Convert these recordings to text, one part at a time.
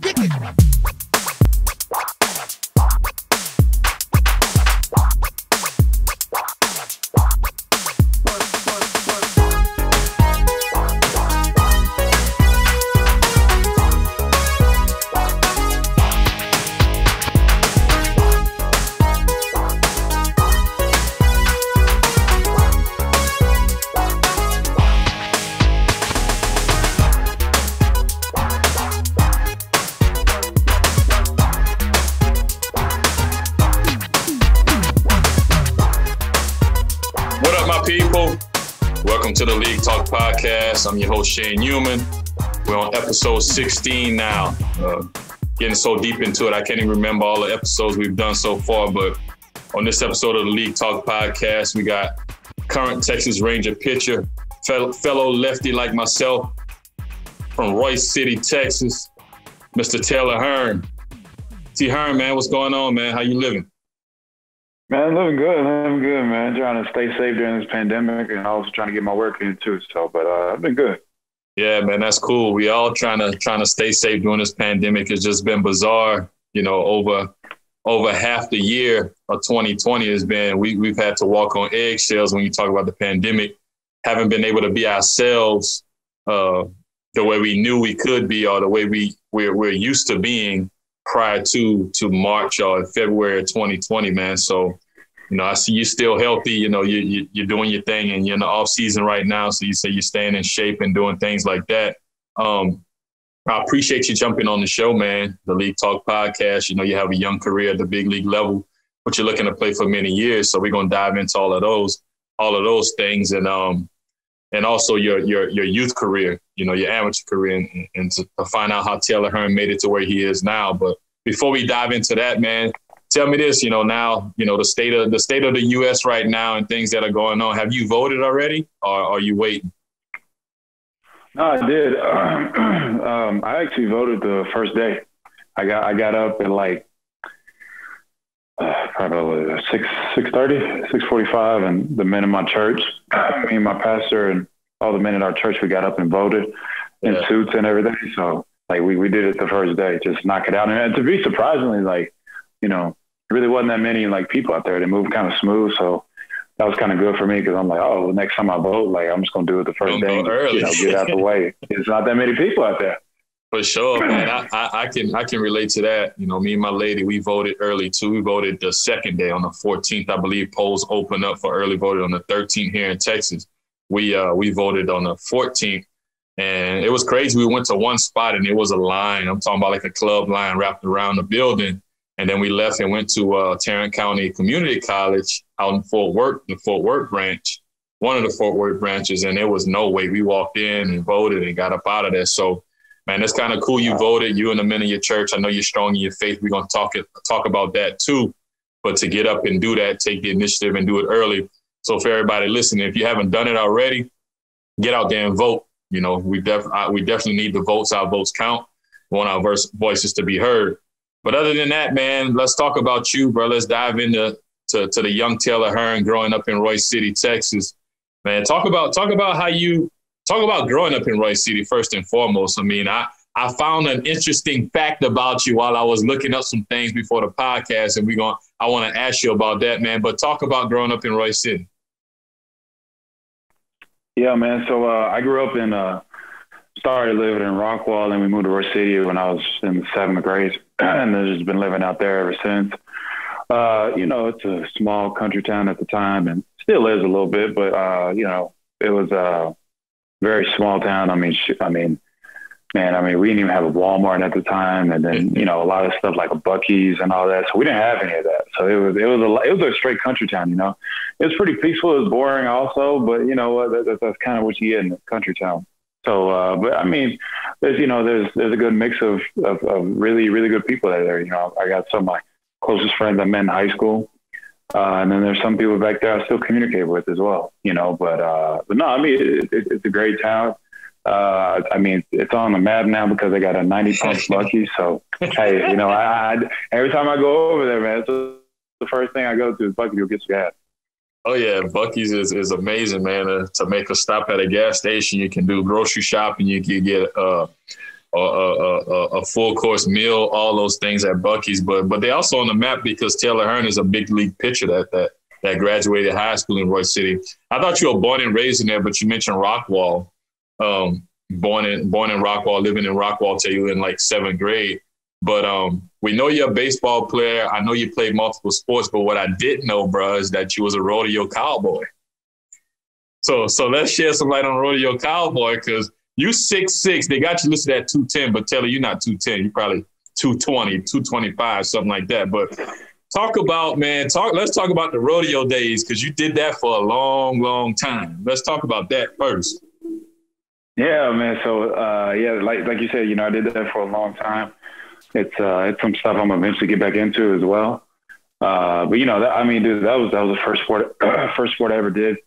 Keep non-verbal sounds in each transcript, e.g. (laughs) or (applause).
Kick it. I'm your host, Shane Youman. We're on episode 16 now. Uh, getting so deep into it, I can't even remember all the episodes we've done so far. But on this episode of the League Talk podcast, we got current Texas Ranger pitcher, fellow, lefty like myself from Royse City, Texas, Mr. Taylor Hearn. T. Hearn, man, what's going on, man? How you living? Man, living good, I'm good, man. Trying to stay safe during this pandemic and also trying to get my work in too. So, but uh, I've been good. Yeah, man, that's cool. We all trying to trying to stay safe during this pandemic. It's just been bizarre, you know. Over over half the year of 2020 has been we we've had to walk on eggshells when you talk about the pandemic. Haven't been able to be ourselves uh, the way we knew we could be, or the way we we're, we're used to being prior to to March or February of 2020, man. So, you know, I see you're still healthy. You know, you, you you're doing your thing, and you're in the off season right now. So you say you're staying in shape and doing things like that. Um, I appreciate you jumping on the show, man. The League Talk podcast. You know, you have a young career at the big league level, but you're looking to play for many years. So we're gonna dive into all of those, all of those things, and um, and also your your your youth career, you know, your amateur career, and, and to, find out how Taylor Hearn made it to where he is now. But before we dive into that, man, tell me this. You know, now you know the state of the state of the U.S. right now and things that are going on. Have you voted already, or are you waiting? No, I did. (clears throat) um, I actually voted the first day. I got I got up at like uh, probably six six thirty, six forty five, and the men in my church, (clears throat) me and my pastor, and all the men in our church, we got up and voted in yeah. suits and everything. So like we, we did it the first day, just knock it out. And to be surprisingly, like, you know, really wasn't that many like people out there. They moved kind of smooth. So that was kind of good for me because I'm like, oh, next time I vote, like I'm just gonna do it the 1st day, and, you know, get out the way. It's not that many people out there. For sure, man. I, I, I, can I can relate to that. You know, me and my lady, we voted early too. We voted the second day on the 14th. I believe polls open up for early voting on the 13th here in Texas. We uh we voted on the 14th. And it was crazy. We went to one spot and it was a line. I'm talking about like a club line wrapped around the building. And then we left and went to uh, Tarrant County Community College out in Fort Worth, the Fort Worth branch, one of the Fort Worth branches. And there was no way. We walked in and voted and got up out of there. So, man, it's kind of cool you voted. You and the men of your church. I know you're strong in your faith. We're going to talk it, talk about that too. But to get up and do that, take the initiative and do it early. So for everybody listening, if you haven't done it already, get out there and vote. You know, we def we definitely need the votes. Our votes count. We want our voices to be heard. But other than that, man, let's talk about you, bro. Let's dive into to, to the young Taylor Hearn growing up in Royse City, Texas. Man, talk about talk about how you talk about growing up in Royse City first and foremost. I mean, I I found an interesting fact about you while I was looking up some things before the podcast, and we going I want to ask you about that, man. But talk about growing up in Royse City. Yeah, man. So uh, I grew up in, uh, started living in Rockwall, and we moved to Royse City when I was in the seventh grade, (clears throat) and then just been living out there ever since. Uh, you know, it's a small country town at the time, and still is a little bit, but uh, you know, it was a very small town. I mean, sh- I mean, man, I mean, we didn't even have a Walmart at the time, and then you know a lot of stuff like a Buc-ee's and all that. So we didn't have any of that. So it was it was a it was a straight country town. You know, it was pretty peaceful. It was boring also, but you know that, that, that's kind of what you get in a country town. So, uh, but I mean, there's you know there's there's a good mix of, of of really really good people there. You know, I got some of my closest friends I met in high school. Uh, and then there's some people back there I still communicate with as well, you know. But uh, but no, I mean it, it, it's a great town. Uh, I mean, it's on the map now because they got a 90 pump Buc-ee. (laughs) So, hey, you know, I, I, every time I go over there, man, it's the first thing I go to is Buc-ee to get some gas. Oh yeah, Buc-ee's is, is amazing, man. Uh, to make a stop at a gas station, you can do grocery shopping. You can get uh, a, a, a, full course meal, all those things at Buc-ee's. But but they also on the map because Taylor Hearn is a big league pitcher that that that graduated high school in Roy City. I thought you were born and raised in there, but you mentioned Rockwall. Um, born in born in Rockwall, living in Rockwall till you were in like seventh grade. But um, we know you're a baseball player. I know you played multiple sports, but what I didn't know, bro, is that you was a rodeo cowboy. So so let's share some light on rodeo cowboy because you six six. They got you listed at two ten, but Taylor, you're not two ten. You're probably 220, 225, something like that. But talk about man. Talk. Let's talk about the rodeo days because you did that for a long, long time. Let's talk about that first. Yeah, man. So uh, yeah, like like you said, you know, I did that for a long time. It's uh, it's some stuff I'm eventually get back into as well. Uh, but you know, that, I mean, dude, that was that was the first sport (clears throat) first sport I ever did.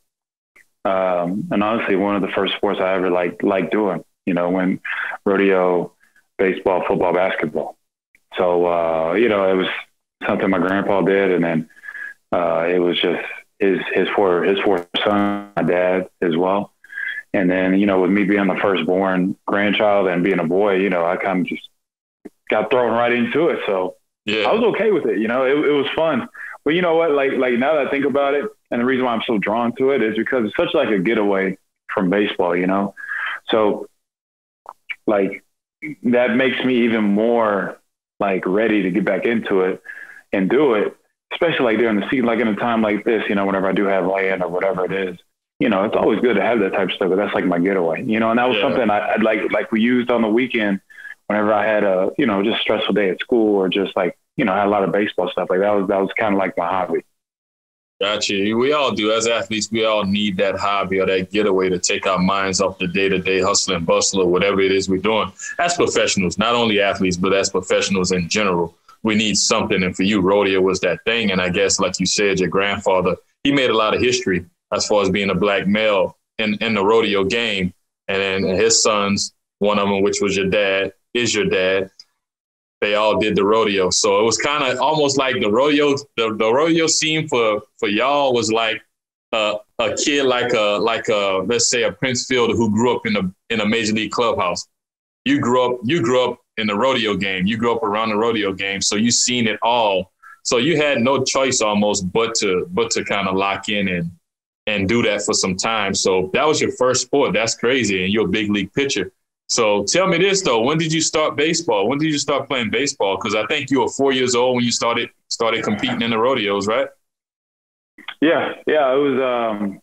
Um, and honestly, one of the first sports I ever like like doing. You know, when rodeo, baseball, football, basketball. So uh, you know, it was something my grandpa did, and then uh, it was just his his four his four son, my dad as well. And then you know, with me being the firstborn grandchild and being a boy, you know, I kind of just got thrown right into it. So yeah. I was okay with it. You know, it, it was fun. But you know what? Like like now that I think about it, and the reason why I'm so drawn to it is because it's such like a getaway from baseball, you know? So like that makes me even more like ready to get back into it and do it, especially like during the season, like in a time like this, you know, whenever I do have land or whatever it is, you know, it's always good to have that type of stuff, but that's like my getaway, you know, and that was yeah. something I, would like, like we used on the weekend whenever I had a, you know, just stressful day at school or just like, you know, I had a lot of baseball stuff. Like that was, that was kind of like my hobby. Gotcha. We all do. As athletes, we all need that hobby or that getaway to take our minds off the day to day hustle and bustle or whatever it is we're doing. As professionals, not only athletes, but as professionals in general, we need something. And for you, rodeo was that thing. And I guess, like you said, your grandfather, he made a lot of history as far as being a black male in, in the rodeo game. And then his sons, one of them, which was your dad, is your dad they all did the rodeo. So it was kind of almost like the rodeo, the, the rodeo scene for, for y'all was like uh, a kid like a, like a, let's say a Prince Fielder who grew up in a, in a major league clubhouse. You grew up, you grew up in the rodeo game. You grew up around the rodeo game. So you seen it all. So you had no choice almost but to, but to kind of lock in and, and do that for some time. So that was your first sport. That's crazy. And you're a big league pitcher. So tell me this though, when did you start baseball? When did you start playing baseball? Because I think you were four years old when you started started competing in the rodeos, right? Yeah, yeah. It was. Um,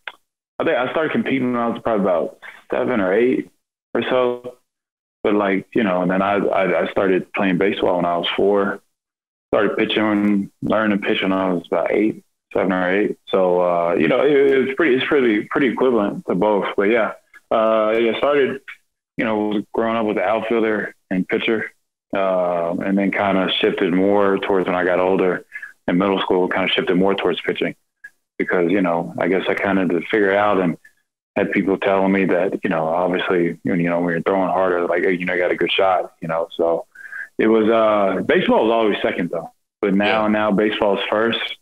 I think I started competing when I was probably about seven or eight or so. But like you know, and then I I, I started playing baseball when I was four. Started pitching, learning to pitch when I was about eight, seven or eight. So uh, you know, it, it was pretty. It's pretty pretty equivalent to both. But yeah, uh, yeah. Started you know, growing up with the outfielder and pitcher, uh, and then kind of shifted more towards when I got older in middle school, kind of shifted more towards pitching. Because, you know, I guess I kind of to figure out and had people telling me that, you know, obviously, you know, when you're throwing harder, like, you know, you got a good shot, you know, so it was, uh, baseball was always second though, but now, yeah. now baseball is first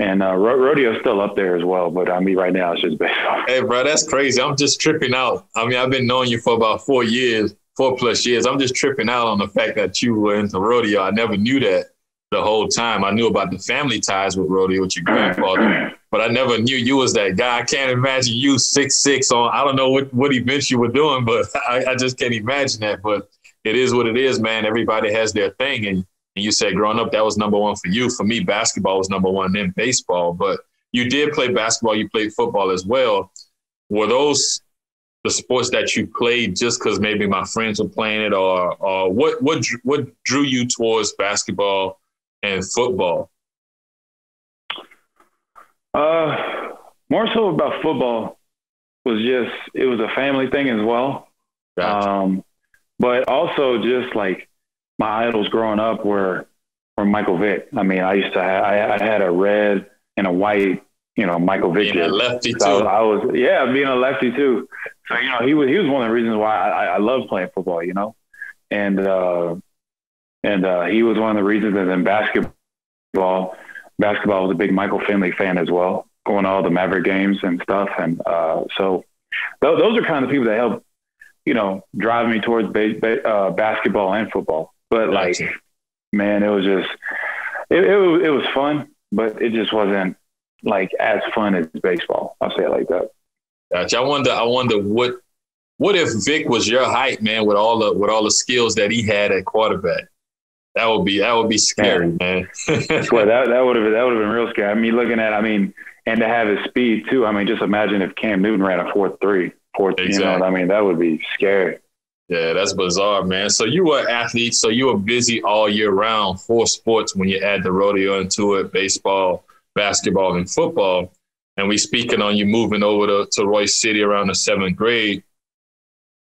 and uh, ro- rodeo's still up there as well, but I mean, right now it's just baseball. Hey, bro, that's crazy. I'm just tripping out. I mean, I've been knowing you for about four years, four plus years. I'm just tripping out on the fact that you were into rodeo. I never knew that the whole time. I knew about the family ties with rodeo with your grandfather, (clears throat) but I never knew you was that guy. I can't imagine you six six on. I don't know what what events you were doing, but (laughs) I, I just can't imagine that. But it is what it is, man. Everybody has their thing, and you said growing up that was number one for you. For me, basketball was number one, then baseball. But you did play basketball, you played football as well. Were those the sports that you played just because maybe my friends were playing it, or, or what what what drew you towards basketball and football? Uh, more so about football was just it was a family thing as well. Gotcha. Um, but also just like my idols growing up were were Michael Vick. I mean, I used to have, I, I had a red and a white, you know, Michael Vick. Being a lefty so too. I was, I was, yeah, being a lefty too. So you know, he was he was one of the reasons why I, I love playing football. You know, and uh, and uh, he was one of the reasons that in basketball, basketball was a big Michael Finley fan as well, going to all the Maverick games and stuff. And uh, so th- those are kind of the people that helped you know, drive me towards ba- ba- uh, basketball and football. But like, man, it was just, it, it, was, it was fun, but it just wasn't like as fun as baseball. I'll say it like that. Gotcha. I wonder, I wonder what, what if Vick was your height, man, with all the, with all the skills that he had at quarterback? That would be, that would be scary, man. man. (laughs) well, that, that would have, that would have been real scary. I mean, looking at, I mean, and to have his speed too. I mean, just imagine if Cam Newton ran a four three, four. Exactly. You know, I mean, that would be scary. Yeah, that's bizarre, man. So you were an athlete, so you were busy all year round for sports when you add the rodeo into it, baseball, basketball, and football. And we speaking on you moving over to, to Royse City around the seventh grade.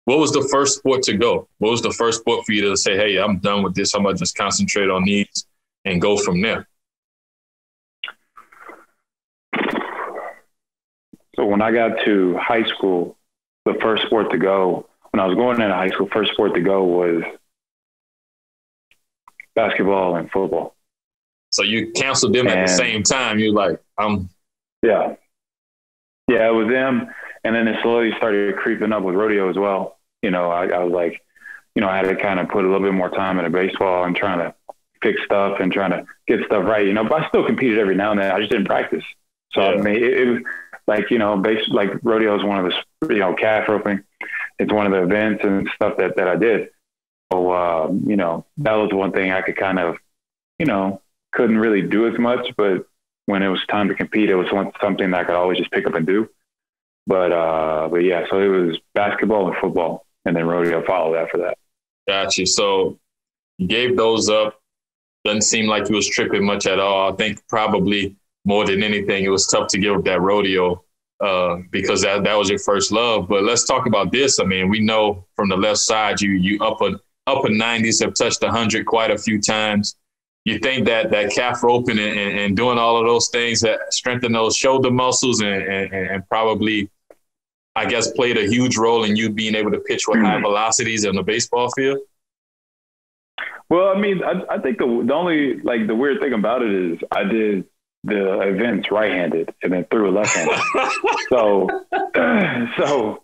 What was the first sport to go? What was the first sport for you to say, hey, I'm done with this. I'm gonna just concentrate on these and go from there? So when I got to high school, the first sport to go, when I was going into high school, first sport to go was basketball and football. So you canceled them and, at the same time. You're like, I'm. Yeah. Yeah, it was them. And then it slowly started creeping up with rodeo as well. You know, I, I was like, you know, I had to kind of put a little bit more time into baseball and trying to fix stuff and trying to get stuff right. You know, but I still competed every now and then. I just didn't practice. So yeah. I mean, it, it, like you know, base like rodeo is one of the you know calf roping. It's one of the events and stuff that that I did. So uh, you know, that was one thing I could kind of, you know, couldn't really do as much, but when it was time to compete, it was one, something that I could always just pick up and do. But uh, but yeah, so it was basketball and football, and then rodeo followed after that. Gotcha. So you gave those up. Doesn't seem like you was tripping much at all. I think probably more than anything, it was tough to give up that rodeo uh, because that, that was your first love. But let's talk about this. I mean, we know from the left side, you you upper upper 90s have touched 100 quite a few times. You think that that calf roping and, and, and doing all of those things that strengthen those shoulder muscles and, and, and, probably, I guess, played a huge role in you being able to pitch with high mm-hmm. velocities on the baseball field? Well, I mean, I, I think the, the only like the weird thing about it is I did the events right-handed and then threw a left-handed. (laughs) so, (clears throat) so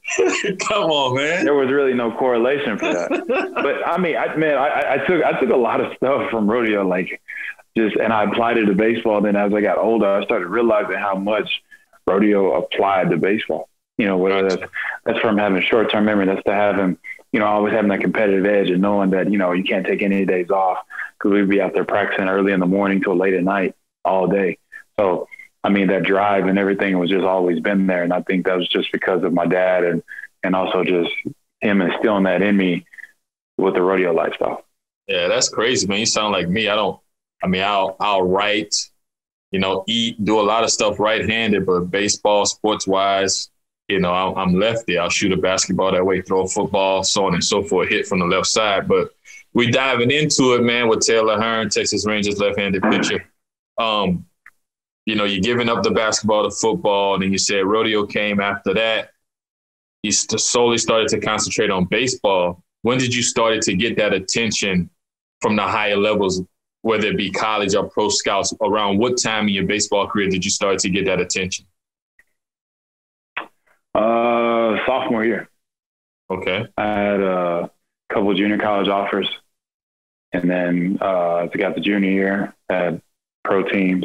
come on, man. There was really no correlation for that. but I mean, I, man, I, I took I took a lot of stuff from rodeo, like just, and I applied it to baseball. Then as I got older, I started realizing how much rodeo applied to baseball. You know, whether that's that's from having short-term memory, that's to having you know always having that competitive edge and knowing that you know you can't take any days off because we'd be out there practicing early in the morning till late at night all day so, I mean, that drive and everything was just always been there. And I think that was just because of my dad and, and also just him instilling that in me with the rodeo lifestyle. Yeah, that's crazy, man. You sound like me. I don't, I mean, I'll, I'll write, you know, eat, do a lot of stuff right handed, but baseball, sports wise, you know, I'm lefty. I'll shoot a basketball that way, throw a football, so on and so forth, hit from the left side. But we diving into it, man, with Taylor Hearn, Texas Rangers left-handed pitcher. Um, you know, you're giving up the basketball to football, and then you said rodeo came after that. You slowly started to concentrate on baseball. When did you started to get that attention from the higher levels, whether it be college or pro scouts? Around what time in your baseball career did you start to get that attention? Uh, sophomore year. Okay. I had a couple junior college offers, and then uh, as I got the junior year, I had pro teams,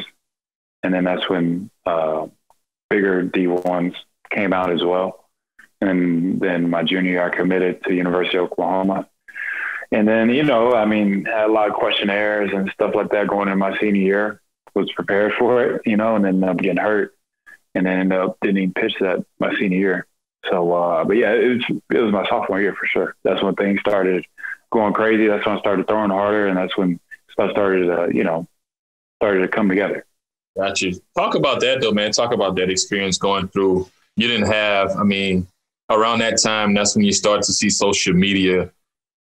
and then that's when uh, bigger D1s came out as well. And then my junior year, I committed to University of Oklahoma. And then, you know, I mean, had a lot of questionnaires and stuff like that going in my senior year. Was prepared for it, you know, and then I'm getting hurt, and then ended up didn't even pitch that my senior year. So, uh, but yeah, it was it was my sophomore year for sure. That's when things started going crazy. That's when I started throwing harder, and that's when stuff started, uh, you know, started to come together. Got you. Talk about that though, man. Talk about that experience going through. You didn't have, I mean, around that time, that's when you start to see social media,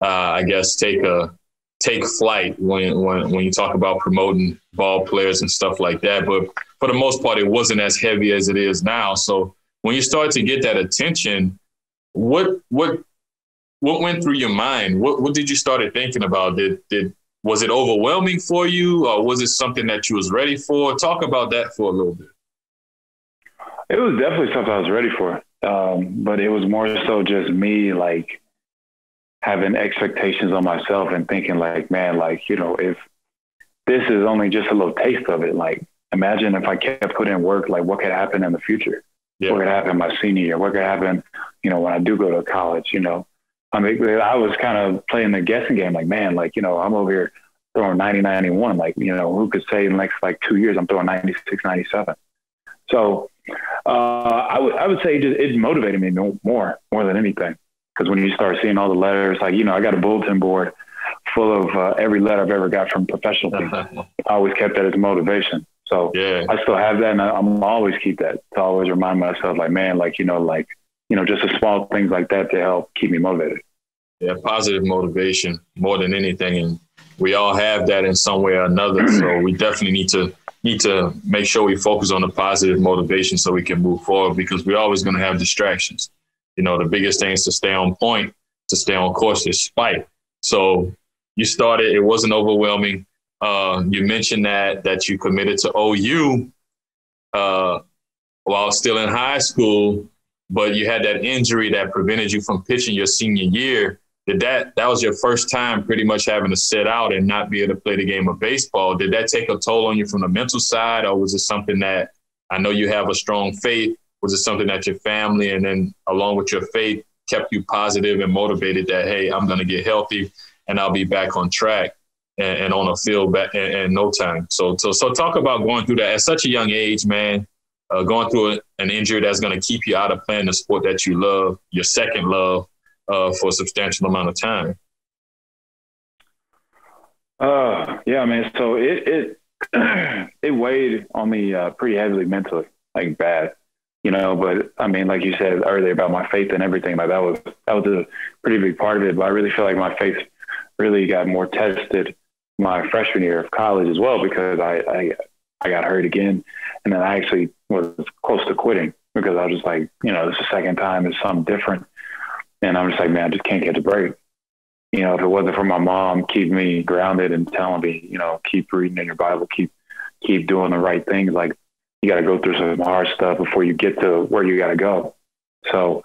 uh, I guess, take a take flight when, when when you talk about promoting ball players and stuff like that. But for the most part, it wasn't as heavy as it is now. So when you start to get that attention, what what what went through your mind? What what did you started thinking about? Did did was it overwhelming for you or was it something that you was ready for talk about that for a little bit it was definitely something i was ready for um, but it was more so just me like having expectations on myself and thinking like, man, like, you know, if this is only just a little taste of it, like imagine if I kept putting in work, like what could happen in the future? Yeah. What could happen my senior year? What could happen, you know, when I do go to college, you know? I mean, I was kind of playing the guessing game, like, man, like, you know, I'm over here throwing 90, 91. Like, you know, who could say in the next like two years I'm throwing 96, 97? So uh, I would I would say just, it motivated me more more than anything because when you start seeing all the letters, like you know, I got a bulletin board full of uh, every letter I've ever got from professional people. I always kept that as motivation. So yeah. I still have that, and I'm always keep that to always remind myself, like man, like you know, like you know, just the small things like that to help keep me motivated. Yeah, positive motivation more than anything, and we all have that in some way or another. so we definitely need to need to make sure we focus on the positive motivation so we can move forward because we're always going to have distractions. You know, the biggest thing is to stay on point, to stay on course despite. So you started, it wasn't overwhelming. Uh, you mentioned that that you committed to OU uh, while still in high school, but you had that injury that prevented you from pitching your senior year did that that was your first time pretty much having to sit out and not be able to play the game of baseball. Did that take a toll on you from the mental side or was it something that i know you have a strong faith was it something that your family and then along with your faith kept you positive and motivated that hey i'm going to get healthy and i'll be back on track and, and on a field back in, in, no time? So, so so talk about going through that at such a young age man uh, going through an injury that's going to keep you out of playing the sport that you love your second love uh, for a substantial amount of time? Uh, yeah, man. so it it (clears throat) it weighed on me uh, pretty heavily mentally, like bad, you know. But I mean, like you said earlier about my faith and everything, like that was that was a pretty big part of it. But I really feel like my faith really got more tested my freshman year of college as well because I I, I got hurt again, and then I actually was close to quitting because I was just like, you know, this is the second time, it's something different. And I'm just like, man, I just can't get a break. You know, if it wasn't for my mom keeping me grounded and telling me, you know, keep reading in your Bible, keep keep doing the right things, like you got to go through some hard stuff before you get to where you got to go. So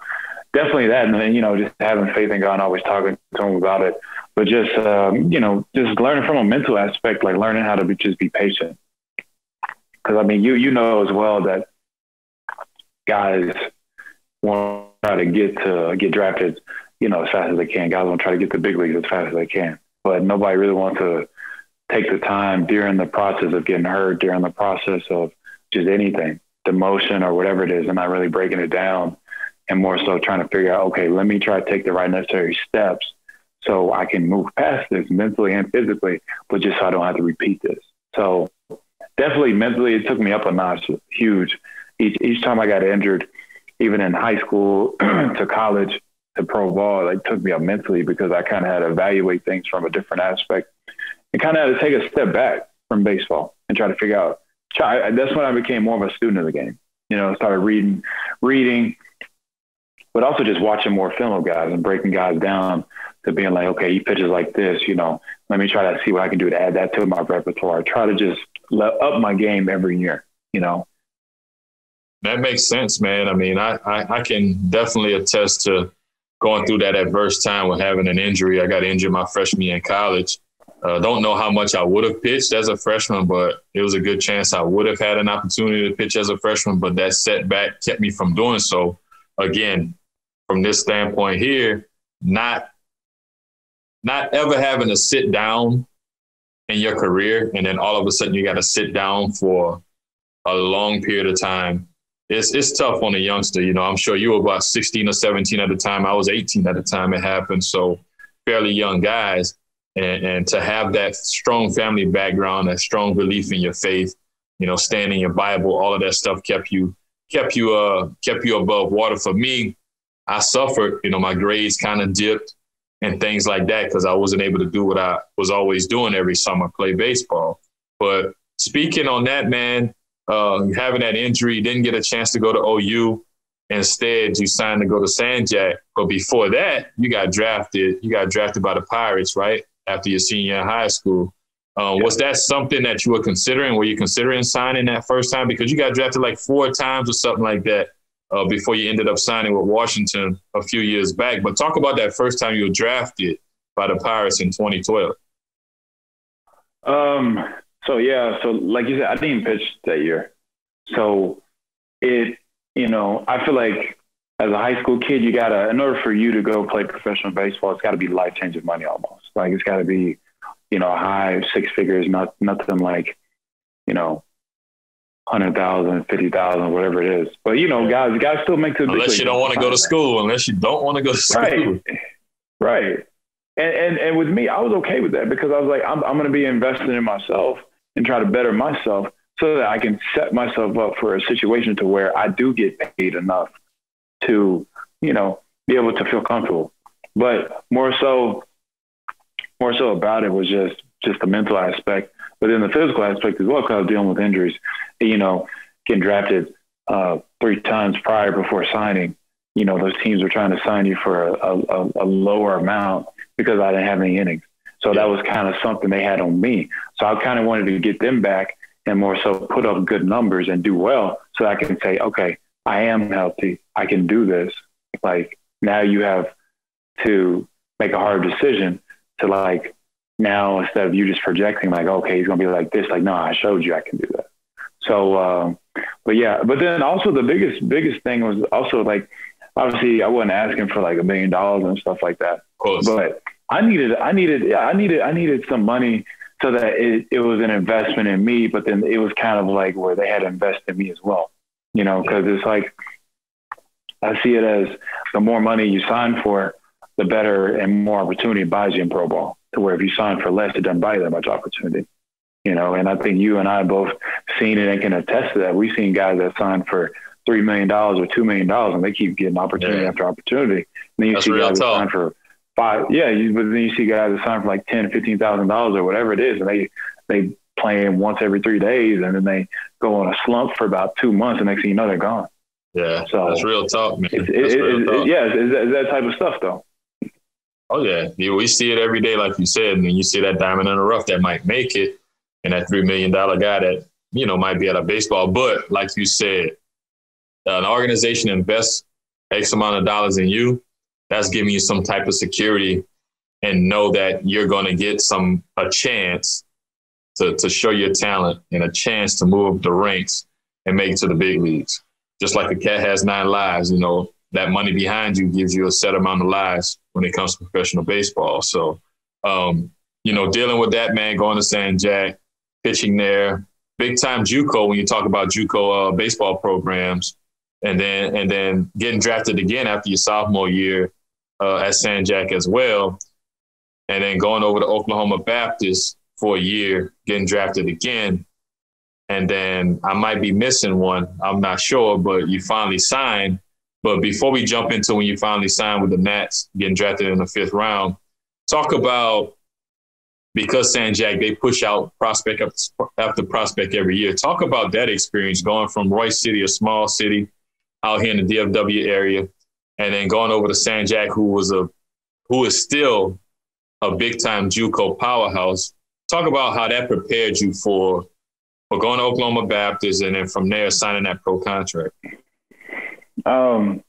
definitely that, and then you know, just having faith in God, and always talking to him about it, but just um, you know, just learning from a mental aspect, like learning how to be, just be patient. Because I mean, you you know as well that guys want try to get to get drafted, you know, as fast as they can. Guys want to try to get the big leagues as fast as they can, but nobody really wants to take the time during the process of getting hurt, during the process of just anything, demotion or whatever it is, and not really breaking it down, and more so trying to figure out, okay, let me try to take the right necessary steps so I can move past this mentally and physically, but just so I don't have to repeat this. So definitely mentally, it took me up a notch, huge. Each each time I got injured, even in high school (clears throat) to college to pro ball, it took me up mentally because I kind of had to evaluate things from a different aspect and kind of had to take a step back from baseball and try to figure out. Try, that's when I became more of a student of the game. You know, started reading, reading, but also just watching more film of guys and breaking guys down to being like, okay, he pitches like this. You know, let me try to see what I can do to add that to my repertoire. Try to just up my game every year. You know, that makes sense, man. I mean, I, I, I can definitely attest to going through that adverse time with having an injury. I got injured my freshman year in college. Uh, don't know how much I would have pitched as a freshman, but it was a good chance I would have had an opportunity to pitch as a freshman. But that setback kept me from doing so. Again, from this standpoint here, not not ever having to sit down in your career and then all of a sudden you got to sit down for a long period of time it's it's tough on a youngster. You know, I'm sure you were about 16 or 17 at the time. I was 18 at the time it happened. So fairly young guys. And, and to have that strong family background, that strong belief in your faith, you know, standing your Bible, all of that stuff kept you kept you uh kept you above water. For me, I suffered. You know, my grades kind of dipped and things like that because I wasn't able to do what I was always doing every summer, play baseball. But speaking on that, man, uh, having that injury, didn't get a chance to go to OU. Instead, you signed to go to San Jac. But before that, you got drafted. You got drafted by the Pirates, right? After your senior in high school. Uh, yeah. Was that something that you were considering? Were you considering signing that first time? Because you got drafted like four times or something like that uh, before you ended up signing with Washington a few years back. But talk about that first time you were drafted by the Pirates in 2012. Um. So yeah. So like you said, I didn't pitch that year. So it, you know, I feel like as a high school kid, you gotta, in order for you to go play professional baseball, it's got to be life changing money almost. Like it's got to be, you know, high six figures, not nothing like, you know, hundred thousand, fifty thousand, whatever it is. But you know, guys, guys still make the unless you don't want to go to school. Unless you don't want to go to school. Right. Right. And, and and with me, I was okay with that because I was like, I'm I'm going to be investing in myself and try to better myself so that I can set myself up for a situation to where I do get paid enough to, you know, be able to feel comfortable. But more so, more so about it was just just the mental aspect, but then the physical aspect as well, because I was dealing with injuries. You know, getting drafted uh, three times prior before signing. You know, those teams were trying to sign you for a, a, a lower amount because I didn't have any innings. So that was kind of something they had on me. So I kind of wanted to get them back and more so put up good numbers and do well so I can say, okay, I am healthy. I can do this. Like now you have to make a hard decision to like now instead of you just projecting like, okay, he's going to be like this, like, no, I showed you I can do that. So, um, but yeah, but then also the biggest, biggest thing was also like, obviously I wasn't asking for like a million dollars and stuff like that, but I needed, I needed, yeah, I needed, I needed some money so that it, it was an investment in me, but then it was kind of like where they had invested in me as well, you know, because it's like I see it as the more money you sign for, the better and more opportunity it buys you in pro ball. To where if you sign for less, it doesn't buy you that much opportunity, you know. And I think you and I both seen it and can attest to that. We've seen guys that sign for three million dollars or two million dollars, and they keep getting opportunity yeah. after opportunity. And then you That's see guys that sign for five. Yeah, you, but then you see guys that sign for like ten, fifteen thousand dollars or whatever it is, and they they playing once every three days, and then they go on a slump for about two months, and next thing you know, they're gone. Yeah, so that's real talk, man. It's, it, real talk. Yeah, it's, it's, that type of stuff, though. Oh yeah. we see it every day, like you said, and then you see that diamond in the rough that might make it, and that three million dollar guy that you know might be out of baseball. But like you said, an organization invests X amount of dollars in you, that's giving you some type of security and know that you're going to get some a chance to, to show your talent and a chance to move up the ranks and make it to the big leagues. Just like a cat has nine lives, you know, that money behind you gives you a set amount of lives when it comes to professional baseball. So, um, you know, dealing with that man going to San Jac, pitching there, big time JUCO when you talk about JUCO uh, baseball programs, and then and then getting drafted again after your sophomore year uh, at San Jac as well, and then going over to Oklahoma Baptist for a year, getting drafted again, and then I might be missing one. I'm not sure, but you finally signed. But before we jump into when you finally signed with the Nats, getting drafted in the fifth round, talk about because San Jac they push out prospect after prospect every year. Talk about that experience going from Royse City, a small city, out here in the DFW area, and then going over to San Jac, who was a who is still a big time JUCO powerhouse. Talk about how that prepared you for for going to Oklahoma Baptist, and then from there signing that pro contract. Um,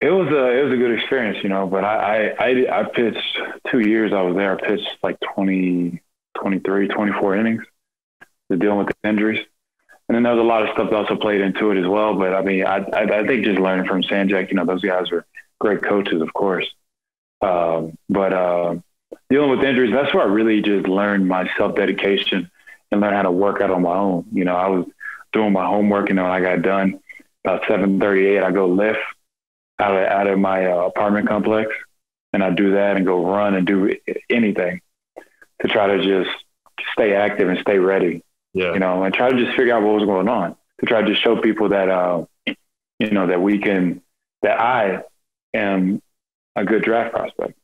it was a it was a good experience, you know. But I I I, pitched two years. I was there. I pitched like 20, 23, 24 innings. To dealing with the injuries. And then there was a lot of stuff that also played into it as well. But I mean, I, I, I think just learning from San Jac, you know, those guys are great coaches, of course. Um, but uh, dealing with injuries, that's where I really just learned my self dedication and learn how to work out on my own. You know, I was doing my homework, and when I got done about seven thirty eight, I go lift out of out of my uh, apartment complex, and I do that and go run and do anything to try to just stay active and stay ready. Yeah. You know, and try to just figure out what was going on to try to just show people that, uh, you know, that we can, that I am a good draft prospect.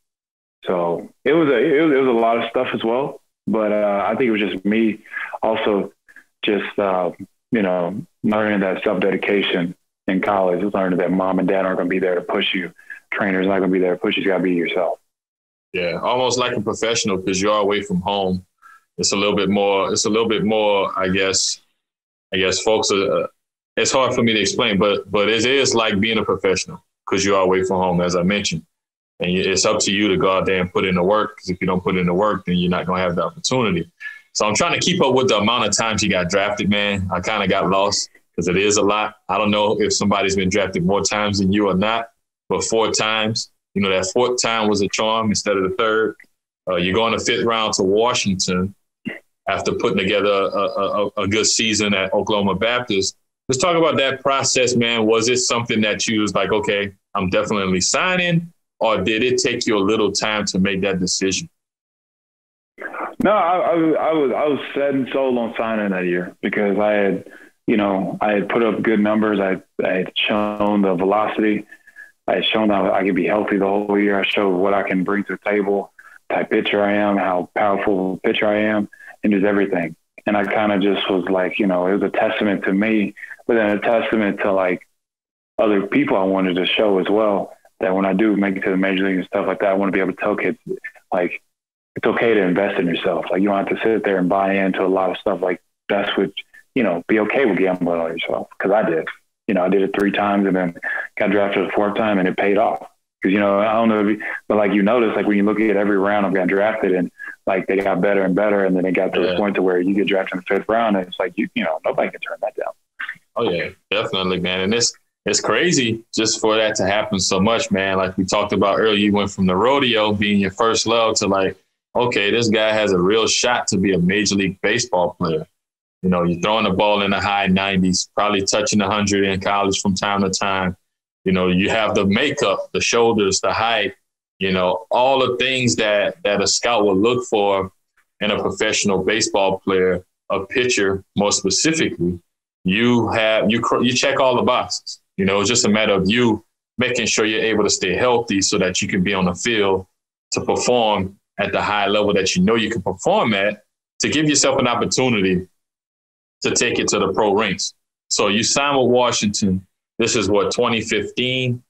So it was a, it was, it was a lot of stuff as well. But uh, I think it was just me also just, uh, you know, learning that self dedication in college, learning that mom and dad aren't going to be there to push you. Trainers not going to be there to push you. You got to be yourself. Yeah, almost like a professional because you're away from home it's a little bit more. It's a little bit more. I guess. I guess folks are uh, it's hard for me to explain, but but it is like being a professional because you are away from home, as I mentioned, and it's up to you to go out there and put in the work. Because if you don't put in the work, then you're not going to have the opportunity. So I'm trying to keep up with the amount of times he got drafted, man. I kind of got lost because it is a lot. I don't know if somebody's been drafted more times than you or not, but four times. You know, that fourth time was a charm instead of the third. Uh, you're going to fifth round to Washington after putting together a, a, a, good season at Oklahoma Baptist. Let's talk about that process, man. Was it something that you was like, okay, I'm definitely signing, or did it take you a little time to make that decision? No, I, I, I was I was set and sold on signing that year because I had, you know, I had put up good numbers. I I had shown the velocity. I had shown that I could be healthy the whole year. I showed what I can bring to the table, type pitcher I am, how powerful pitcher I am, and just everything. And I kind of just was like, you know, it was a testament to me, but then a testament to like other people I wanted to show as well. That when I do make it to the major league and stuff like that, I want to be able to tell kids like it's okay to invest in yourself. Like you don't have to sit there and buy into a lot of stuff. Like that's what you know. Be okay with gambling on yourself because I did. You know, I did it three times and then got drafted the fourth time and it paid off. Because you know, I don't know, you, but like you notice, like when you look at every round I've got drafted and like they got better and better, and then it got to yeah. the point to where you get drafted in the fifth round, and it's like you, you know, nobody can turn that down. Oh yeah, definitely, man. And it's it's crazy just for that to happen so much, man. Like we talked about earlier, you went from the rodeo being your first love to like okay, this guy has a real shot to be a major league baseball player. You know, you're throwing the ball in the high 90s, probably touching 100 in college from time to time. You know, you have the makeup, the shoulders, the height, you know, all the things that that a scout would look for in a professional baseball player, a pitcher more specifically. You have you you check all the boxes. You know, it's just a matter of you making sure you're able to stay healthy so that you can be on the field to perform at the high level that you know you can perform at to give yourself an opportunity to take it to the pro ranks. So you sign with Washington. This is what 2015.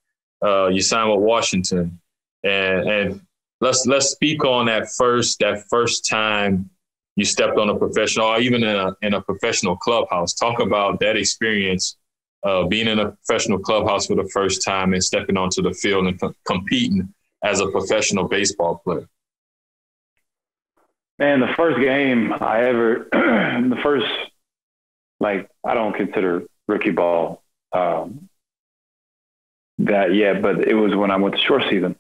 Uh, you sign with Washington, and and let's let's speak on that first that first time you stepped on a professional or even in a in a professional clubhouse. Talk about that experience uh, being in a professional clubhouse for the first time and stepping onto the field and co- competing as a professional baseball player. Man, the first game I ever, (clears throat) the first, like, I don't consider rookie ball um, that yet, but it was when I went to short season.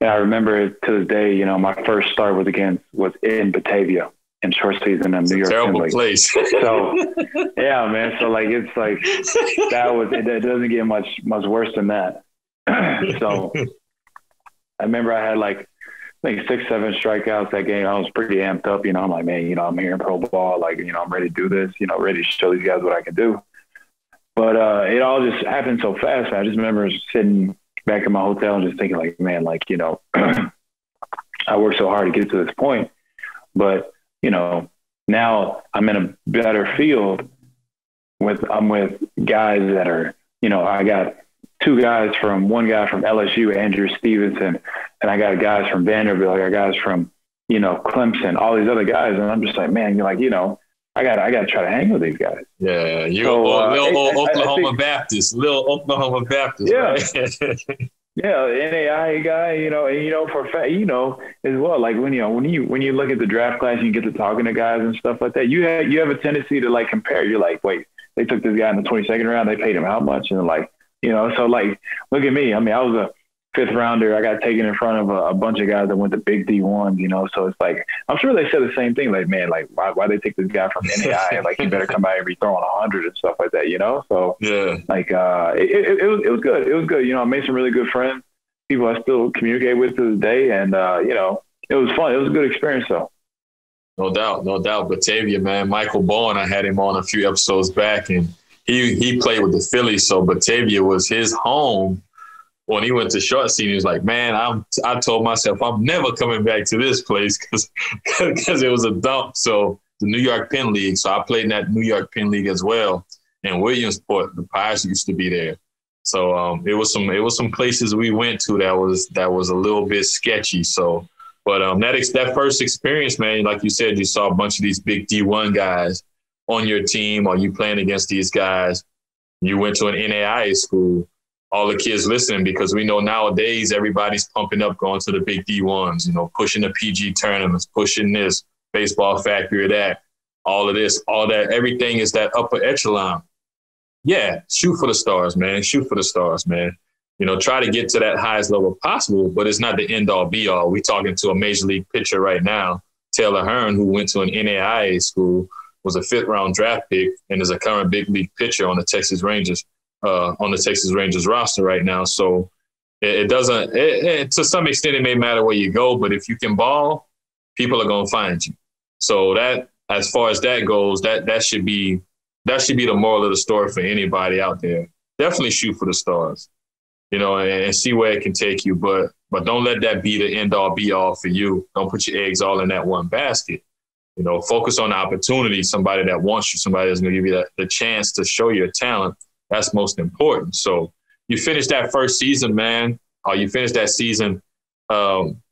And I remember it to this day, you know, my first start was against, was in Batavia in short season in New York. Terrible place. so, (laughs) yeah, man. So like, it's like, that was, it, it doesn't get much, much worse than that. (clears throat) so I remember I had like, think six, seven strikeouts that game. I was pretty amped up. You know, I'm like, man, you know, I'm here in pro ball. Like, you know, I'm ready to do this. You know, ready to show these guys what I can do. But uh, it all just happened so fast. I just remember sitting back in my hotel and just thinking, like, man, like, you know, (clears throat) I worked so hard to get to this point, but you know, now I'm in a better field with I'm with guys that are, you know, I got two guys from one guy from LSU, Andrew Stevenson, and I got guys from Vanderbilt, I got guys from, you know, Clemson, all these other guys. And I'm just like, man, you're like, you know, I got I got to try to hang with these guys. Yeah, you're so, uh, little I, Oklahoma I, think, Baptist, little Oklahoma Baptist. Yeah, right? (laughs) yeah, NAI guy, you know, and you know for fact, you know as well. Like when you know when you when you look at the draft class and you get to talking to guys and stuff like that, you have you have a tendency to like compare. You're like, wait, they took this guy in the 22nd round, they paid him how much, and like, you know, so like, look at me. I mean, I was a fifth rounder, I got taken in front of a, a, bunch of guys that went to big D ones, you know. So it's like I'm sure they said the same thing, like, man, like why why they take this guy from NAI? (laughs) like he better come out and be throwing hundred and stuff like that, you know. So yeah, like uh, it, it, it, was it was good. It was good. You know, I made some really good friends, people I still communicate with to this day, and uh, you know, it was fun. It was a good experience, though. No doubt, no doubt. Batavia, man, Michael Bowen, I had him on a few episodes back, and he he played with the Phillies, so Batavia was his home when he went to short season, he was like, "Man, I'm." I told myself I'm never coming back to this place because because (laughs) it was a dump. So the New York Penn League. So I played in that New York Penn League as well. And Williamsport, the Pirates used to be there. So um, it was some it was some places we went to that was that was a little bit sketchy. So, but um, that ex- that first experience, man, like you said, you saw a bunch of these big D one guys on your team or you playing against these guys, you went to an NAIA school, all the kids listening because we know nowadays everybody's pumping up, going to the big D1s, you know, pushing the PG tournaments, pushing this, baseball factory, that, all of this, all that, everything is that upper echelon. Yeah, shoot for the stars, man. Shoot for the stars, man. You know, try to get to that highest level possible, but it's not the end all be all. We're talking to a major league pitcher right now, Taylor Hearn, who went to an NAIA school, was a fifth round draft pick, and is a current big league pitcher on the Texas Rangers, uh, on the Texas Rangers roster right now. So it, it doesn't, it, it, to some extent, it may matter where you go, but if you can ball, people are going to find you. So that, as far as that goes, that that should be that should be the moral of the story for anybody out there. Definitely shoot for the stars, you know, and, and see where it can take you. But but don't let that be the end all be all for you. Don't put your eggs all in that one basket. You know, focus on the opportunity, somebody that wants you, somebody that's going to give you that, the chance to show your talent. That's most important. So you finish that first season, man, or you finish that season um,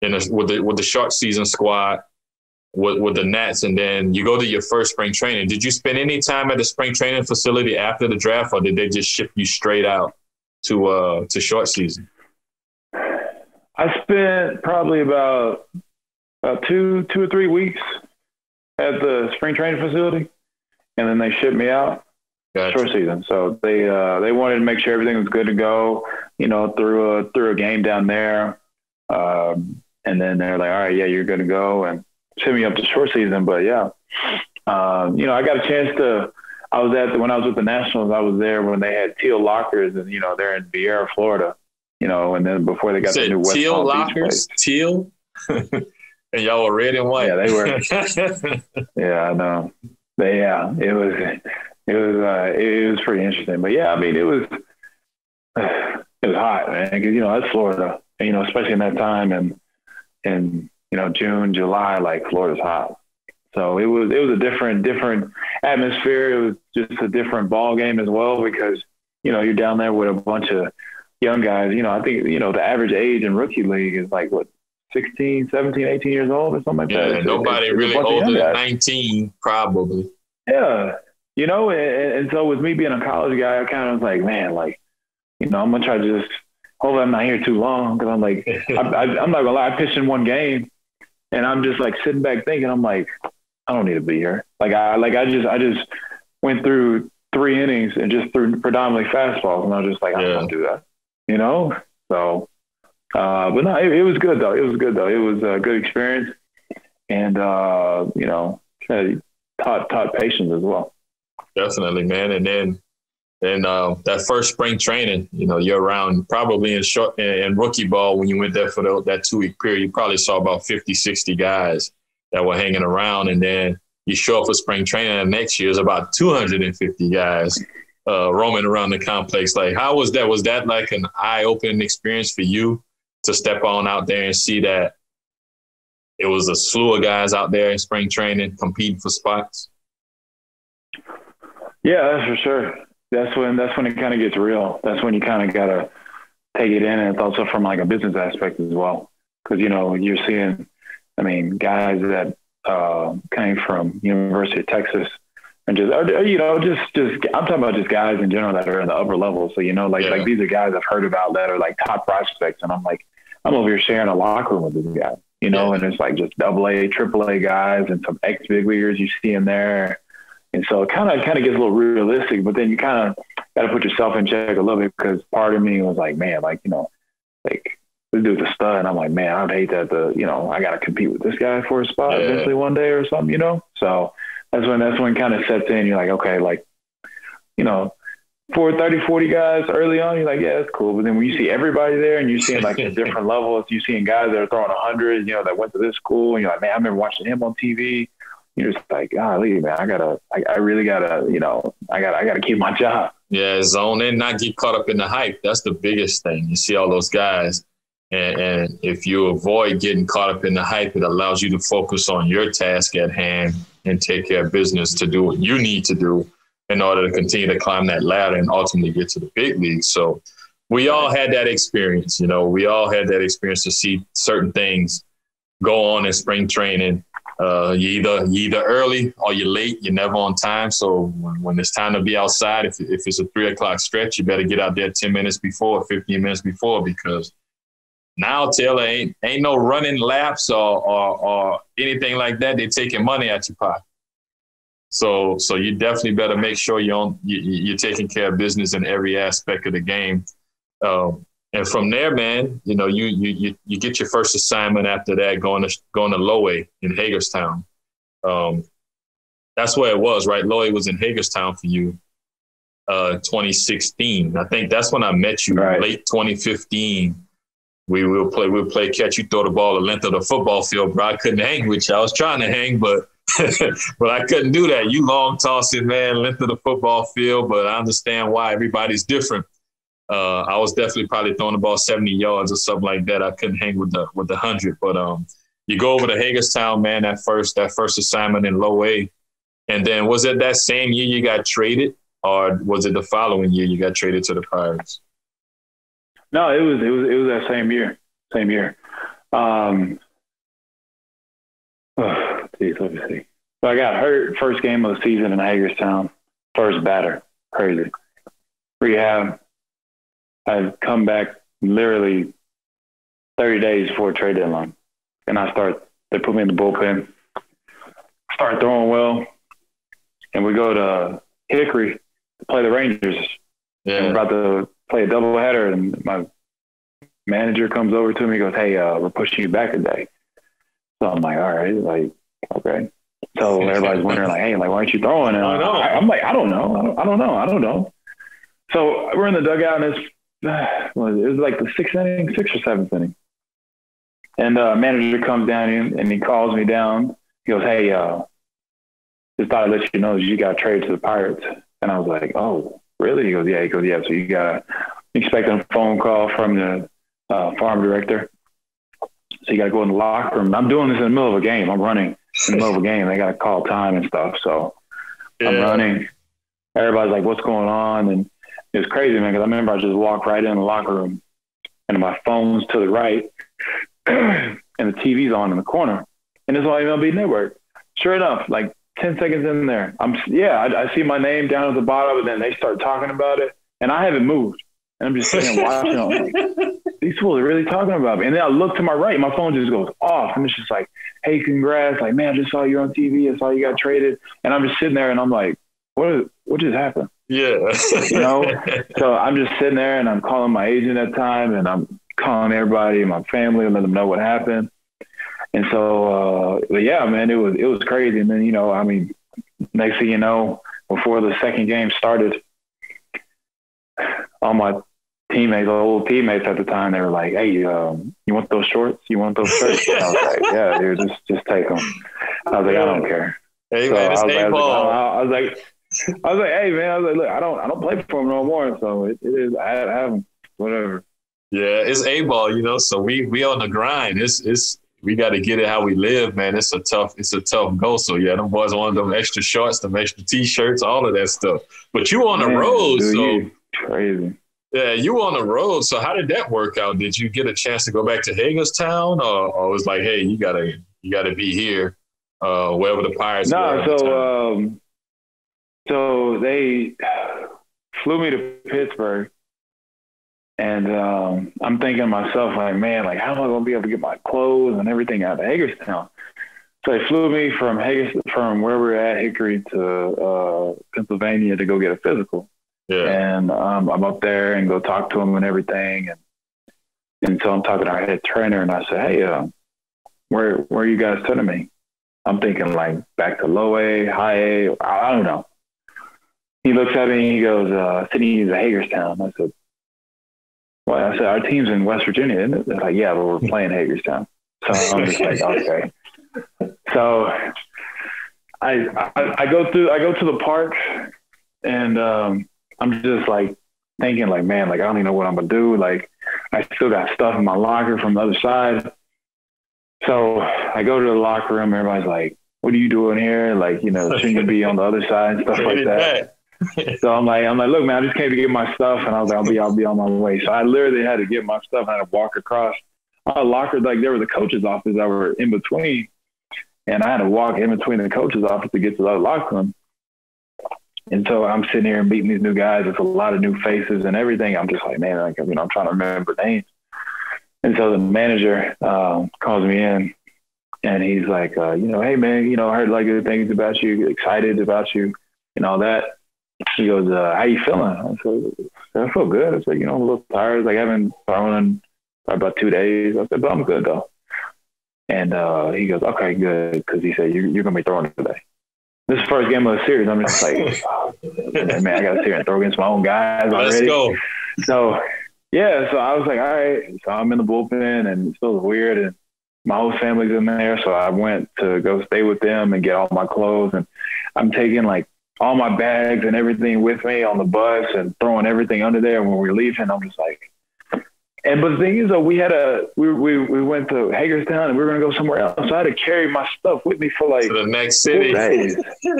in a, with the with the short season squad with, with the Nats, and then you go to your first spring training. Did you spend any time at the spring training facility after the draft, or did they just ship you straight out to uh to short season? I spent probably about about two two or three weeks at the spring training facility, and then they shipped me out gotcha. short season. So they uh, they wanted to make sure everything was good to go. You know, through a through a game down there, um, and then they're like, all right, yeah, you're good to go, and sent me up to short season. But yeah, um, you know, I got a chance to. I was at the, when I was with the Nationals. I was there when they had teal lockers, and you know they're in Viera, Florida. You know, and then before they got the new West teal Palm lockers, teal, (laughs) and y'all were red and white. Yeah, they were. (laughs) yeah, I know. But yeah, it was it was uh, it was pretty interesting. But yeah, I mean, it was (sighs) it was hot, man. Because you know that's Florida, and, you know, especially in that time, and and you know, June, July, like Florida's hot. So it was it was a different different atmosphere. It was just a different ball game as well because you know you're down there with a bunch of young guys. You know, I think you know the average age in rookie league is like what 16, 17, 18 years old or something like yeah, that. Yeah, nobody it's, really older than 19 probably. Yeah, you know, and, and so with me being a college guy, I kind of was like, man, like you know, I'm gonna try to just hope I'm not here too long because I'm like, (laughs) I, I, I'm not gonna lie, I pitched in one game and I'm just like sitting back thinking, I'm like, I don't need to be here. Like I like I just I just went through three innings and just threw predominantly fastballs, and I was just like, I don't do that, you know. So, uh, but no, it, it, was good though. It was good though. It was a good experience, and uh, you know, taught taught patience as well. Definitely, man. And then and uh, that first spring training, you know, you're around probably in short in, rookie ball when you went there for the, that two week period, you probably saw about 50, 60 guys that were hanging around. And then you show up for spring training and next year is about 250 guys uh, roaming around the complex. Like, how was that? Was that like an eye opening experience for you to step on out there and see that it was a slew of guys out there in spring training competing for spots? Yeah, that's for sure that's when that's when it kind of gets real. That's when you kind of gotta take it in, and it's also from like a business aspect as well, because you know you're seeing, I mean, guys that uh, came from University of Texas and just you know just just I'm talking about just guys in general that are in the upper level. So you know, like yeah. like these are guys I've heard about that are like top prospects, and I'm like I'm over here sharing a locker room with these guys, you know, yeah. and it's like just double A, triple A guys and some ex big leaguers you see in there. And so it kind of kind of gets a little realistic, but then you kind of got to put yourself in check a little bit because part of me was like, man, like you know, like this dude's a stud. And I'm like, man, I'd hate that the you know I got to compete with this guy for a spot yeah. eventually one day or something, you know. So that's when that's when kind of sets in. You're like, okay, like you know, for 30, 40 guys early on, you're like, yeah, that's cool. But then when you see everybody there and you're seeing like the different (laughs) levels, you're seeing guys that are throwing 100, you know, that went to this school, and you're like, man, I remember watching him on TV you're just like, golly, man, I gotta, I, I really gotta, you know, I gotta, I gotta keep my job. Yeah, zone in, not get caught up in the hype. That's the biggest thing. You see all those guys, and, and if you avoid getting caught up in the hype, it allows you to focus on your task at hand and take care of business to do what you need to do in order to continue to climb that ladder and ultimately get to the big leagues. So we all had that experience, you know, we all had that experience to see certain things go on in spring training uh, you either you either early or you're late. You're never on time. So when, when it's time to be outside, if if it's a three o'clock stretch, you better get out there ten minutes before, fifteen minutes before, because now Taylor ain't ain't no running laps or or, or anything like that. They're taking money at your pocket. So so you definitely better make sure you're on, you, you're taking care of business in every aspect of the game. Um, and from there, man, you know, you you you get your first assignment after that, going to going to Lowe in Hagerstown. Um, that's where it was, right? Lowe was in Hagerstown for you, uh, 2016. I think that's when I met you, right. late 2015. We will play. We'll play catch. You throw the ball the length of the football field, bro. I couldn't hang with you. I was trying to hang, but (laughs) but I couldn't do that. You long tossing, man, length of the football field. But I understand why everybody's different uh, I was definitely probably throwing the ball 70 yards or something like that. I couldn't hang with the with the hundred, but um, you go over to Hagerstown, man. That first that first assignment in low A, and then was it that same year you got traded, or was it the following year you got traded to the Pirates? No, it was it was it was that same year, same year. Um, oh, (sighs) geez, let me see. So I got hurt first game of the season in Hagerstown, first batter, crazy. Rehab, I've come back literally 30 days before trade deadline. And I start, they put me in the bullpen, start throwing well. And we go to Hickory to play the Rangers. Yeah. About to play a doubleheader. And my manager comes over to me and goes, Hey, uh, we're pushing you back a day. So I'm like, All right, like, okay. So (laughs) everybody's wondering, like, Hey, like, why aren't you throwing? And I know. I, am like, I don't know. I don't, I don't know. I don't know. So we're in the dugout and it's (sighs) it was like the sixth inning, sixth or seventh inning. And uh, manager comes down in and he calls me down. He goes, "Hey, uh, just thought I'd let you know you got traded to the Pirates." And I was like, "Oh, really?" He goes, "Yeah." He goes, "Yeah." So you got expecting a phone call from the uh, farm director. So you got to go in the locker room. I'm doing this in the middle of a game. I'm running in the middle of a game. They got to call time and stuff. So yeah. I'm running. Everybody's like, "What's going on?" And it was crazy, man, because I remember I just walked right in the locker room and my phone's to the right (clears throat) and the TV's on in the corner. And it's on MLB Network. Sure enough, like 10 seconds in there, I'm, yeah, I, I see my name down at the bottom and then they start talking about it and I haven't moved. And I'm just sitting watching them. Like, These fools are really talking about me. And then I look to my right, my phone just goes off. And it's just like, hey, congrats. Like, man, I just saw you on TV. I saw you got traded. And I'm just sitting there and I'm like, what, what just happened? Yeah. you know, (laughs) so I'm just sitting there and I'm calling my agent at the time and I'm calling everybody, my family, and let them know what happened. And so, uh, but yeah, man, it was, it was crazy. And then, you know, I mean, next thing you know, before the second game started, all my teammates, old teammates at the time, they were like, "Hey, um, you want those shorts? You want those shirts?" I was like, "Yeah, dude, just just take them." I was like, "I don't care." Hey, so man, I, was I, was like, I was like, I was like, hey man, I was like, look, I don't, I don't play for him no more. So it, it is, I have him, whatever. Yeah, it's a ball, you know. So we we on the grind. It's it's we got to get it how we live, man. It's a tough, it's a tough goal. So yeah, them boys want them extra shorts, them extra t-shirts, all of that stuff. But you on the man, road, dude, so crazy. Yeah, you on the road. So how did that work out? Did you get a chance to go back to Hagerstown, or, or was like, hey, you gotta you gotta be here, uh, wherever the Pirates? No, nah, so um, so they flew me to Pittsburgh, and um, I'm thinking to myself, like, man, like, how am I going to be able to get my clothes and everything out of Hagerstown? So they flew me from Hagerstown, from where we're at, Hickory, to uh, Pennsylvania to go get a physical. Yeah. And um, I'm up there and go talk to them and everything. And and so I'm talking to our head trainer, and I said, hey, uh, where where are you guys sending me? I'm thinking like back to low A, high A. I don't know he looks at me and he goes, uh, Sydney is a Hagerstown. I said, well, I said, our team's in West Virginia, isn't it? They're like, yeah, but we're playing Hagerstown. So I'm just like, (laughs) okay. So I, I, I go through, I go to the park and um, I'm just like thinking like, man, like, I don't even know what I'm going to do. Like, I still got stuff in my locker from the other side. So I go to the locker room. Everybody's like, what are you doing here? Like, you know, (laughs) shouldn't you be on the other side? Stuff like that (laughs) so I'm like, I'm like, look, man, I just came to get my stuff, and I was like, I'll be, I'll be on my way. So I literally had to get my stuff. and I had to walk across a locker. Like there was a coach's office that were in between, and I had to walk in between the coaches' office to get to the locker room. And so I'm sitting here and meeting these new guys. It's a lot of new faces and everything. I'm just like, man, like, you know, I'm trying to remember names. And so the manager uh, calls me in, and he's like, uh, you know, hey man, you know, I heard like good things about you, excited about you, and all that. He goes, uh, how you feeling? I said, I feel good. I said, you know, I'm a little tired. Like I haven't thrown in about two days. I said, but I'm good though. And uh, he goes, okay, good, because he said you're, you're gonna be throwing today. This is the first game of the series. I'm just like, (laughs) oh, man, I got to sit here and throw against my own guys already. Let's go. So yeah, so I was like, all right. So I'm in the bullpen, and it feels weird, and my whole family's in there. So I went to go stay with them and get all my clothes, and I'm taking like all my bags and everything with me on the bus and throwing everything under there. And when we're leaving, I'm just like, and but the thing is, though, we had a we we we went to Hagerstown and we were gonna go somewhere else. So I had to carry my stuff with me for like to the next city. Days.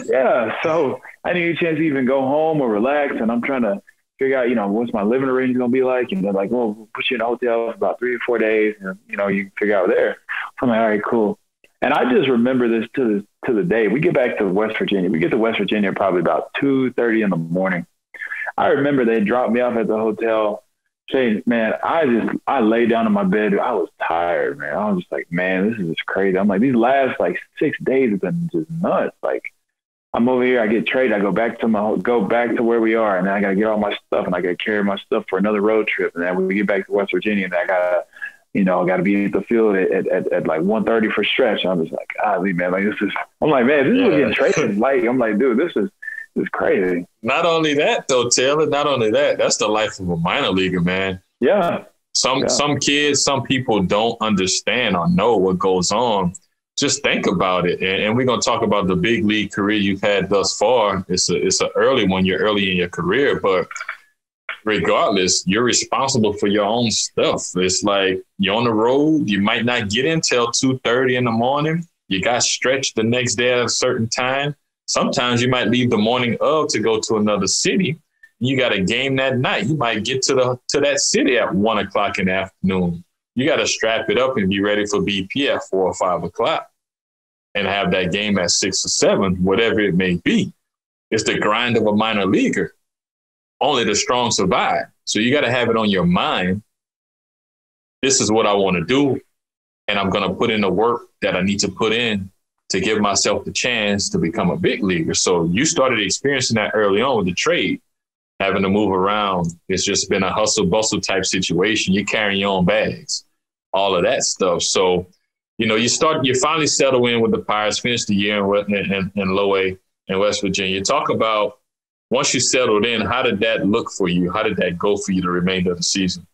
yeah, so I didn't get a chance to even go home or relax, and I'm trying to figure out, you know, what's my living arrangement gonna be like, and they're like, well, we'll put you in a hotel for about three or four days, and you know, you can figure out there. So I'm like, all right, cool. And I just remember this to the to the day we get back to West Virginia. We get to West Virginia probably about two thirty in the morning. I remember they dropped me off at the hotel Saying, man, I just I lay down in my bed. I was tired, man. I was just like, man, this is just crazy. I'm like, these last like six days have been just nuts. Like, I'm over here. I get traded. I go back to my go back to where we are, and then I gotta get all my stuff, and I gotta carry my stuff for another road trip, and then we get back to West Virginia, and I gotta, you know, I gotta be at the field at, at, at, at like 1:30 for stretch. I'm just like, golly, man, like this is. (laughs) I'm like, man, this yeah. is what getting traded (laughs) like. I'm like, dude, this is it's crazy. Not only that though, Taylor. Not only that, that's the life of a minor leaguer, man. Yeah. Some yeah. some kids, some people don't understand or know what goes on. Just think about it, and, and we're gonna talk about the big league career you've had thus far. It's a it's an early one. You're early in your career, but regardless, you're responsible for your own stuff. It's like you're on the road. You might not get in till two thirty in the morning. You got stretched the next day at a certain time. Sometimes you might leave the morning of to go to another city. You got a game that night. You might get to the to that city at one o'clock in the afternoon. You got to strap it up and be ready for BP at four or five o'clock, and have that game at six or seven, whatever it may be. It's the grind of a minor leaguer. Only the strong survive. So you got to have it on your mind. This is what I want to do, and I'm going to put in the work that I need to put in to give myself the chance to become a big leaguer. So you started experiencing that early on with the trade, having to move around. It's just been a hustle bustle type situation. You're carrying your own bags, all of that stuff. So, you know, you start, you finally settle in with the Pirates, finish the year in, in, in Low A in West Virginia. Talk about once you settled in, how did that look for you? How did that go for you the remainder of the season?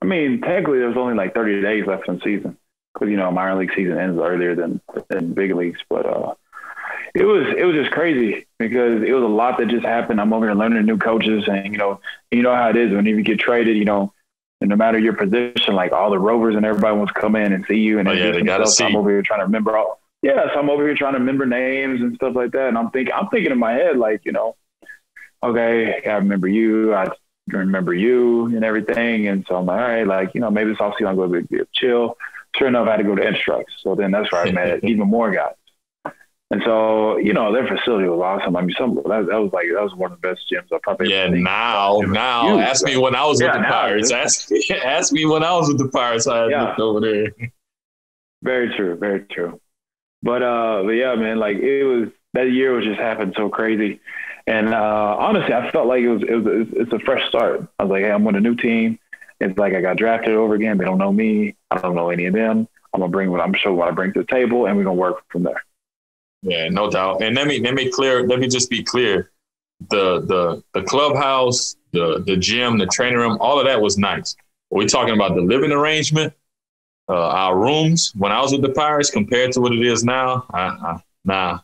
I mean, technically, there was only like 30 days left in the season because you know minor league season ends earlier than than big leagues. But uh, it was it was just crazy because it was a lot that just happened. I'm over here learning new coaches, and you know you know how it is when you get traded. You know, and no matter your position, like all the rovers and everybody wants to come in and see you. And oh, yeah, they gotta see. I'm over here trying to remember all. Yeah, so I'm over here trying to remember names and stuff like that. And I'm thinking, I'm thinking in my head, like, you know, okay, I remember you. I remember you and everything. And so I'm like, all right, like, you know, maybe this offseason I'm going to be chill sure enough, I had to go to Instructs. So then that's where I met (laughs) even more guys. And so, you know, their facility was awesome. I mean, some that, that was like that was one of the best gyms I probably. Yeah, now, now, huge, ask me when I was yeah, with the Pirates. Ask, (laughs) ask me when I was with the Pirates. I yeah. over there. Very true, very true. But uh, but yeah, man, like it was that year was just happened so crazy, and uh, honestly, I felt like it was it was it's a fresh start. I was like, hey, I'm with a new team. It's like I got drafted over again. They don't know me. I don't know any of them. I'm gonna bring what I'm sure what I bring to the table, and we're gonna work from there. Yeah, no doubt. And let me let me clear. Let me just be clear. The the the clubhouse, the the gym, the training room, all of that was nice. We're talking about the living arrangement, uh, our rooms. When I was with the Pirates, compared to what it is now, I, I, nah.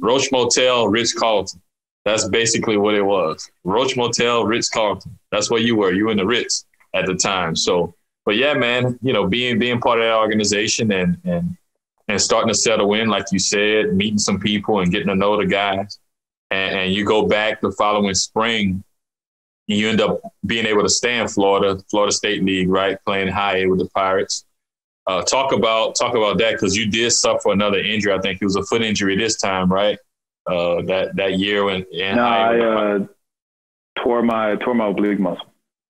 Roach Motel, Ritz Carlton. That's basically what it was. Roach Motel, Ritz Carlton. That's where you were. You were in the Ritz at the time. So, but yeah, man, you know, being being part of that organization and and and starting to settle in, like you said, meeting some people and getting to know the guys, and, and you go back the following spring, and you end up being able to stay in Florida, Florida State League, right, playing high A with the Pirates. Uh, talk about talk about that because you did suffer another injury. I think it was a foot injury this time, right? Uh, that that year when. no, I uh, tore my tore my oblique muscle.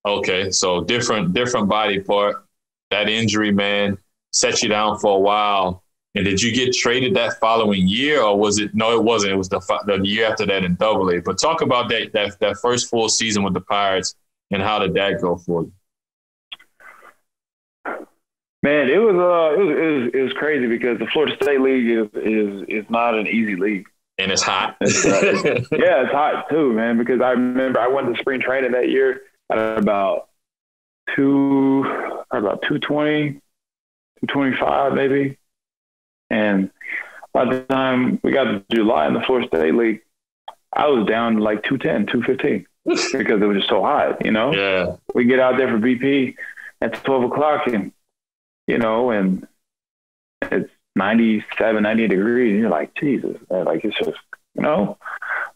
Okay, so different different body part. That injury, man, set you down for a while. And did you get traded that following year, or was it? No, it wasn't. It was the the year after that in Double A. But talk about that that that first full season with the Pirates and how did that go for you? Man, it was uh, it was, it was, it was crazy because the Florida State League is is is not an easy league, and it's hot. (laughs) It's, uh, yeah, it's hot too, man. Because I remember I went to spring training that year at about two, about 220, 225 maybe, and by the time we got to July in the Florida State League, I was down like 210, 215 (laughs) because it was just so hot, you know? Yeah. We get out there for BP at 12 o'clock and you know, and it's 97, 98 degrees. And you're like, Jesus, man, like it's just, you know.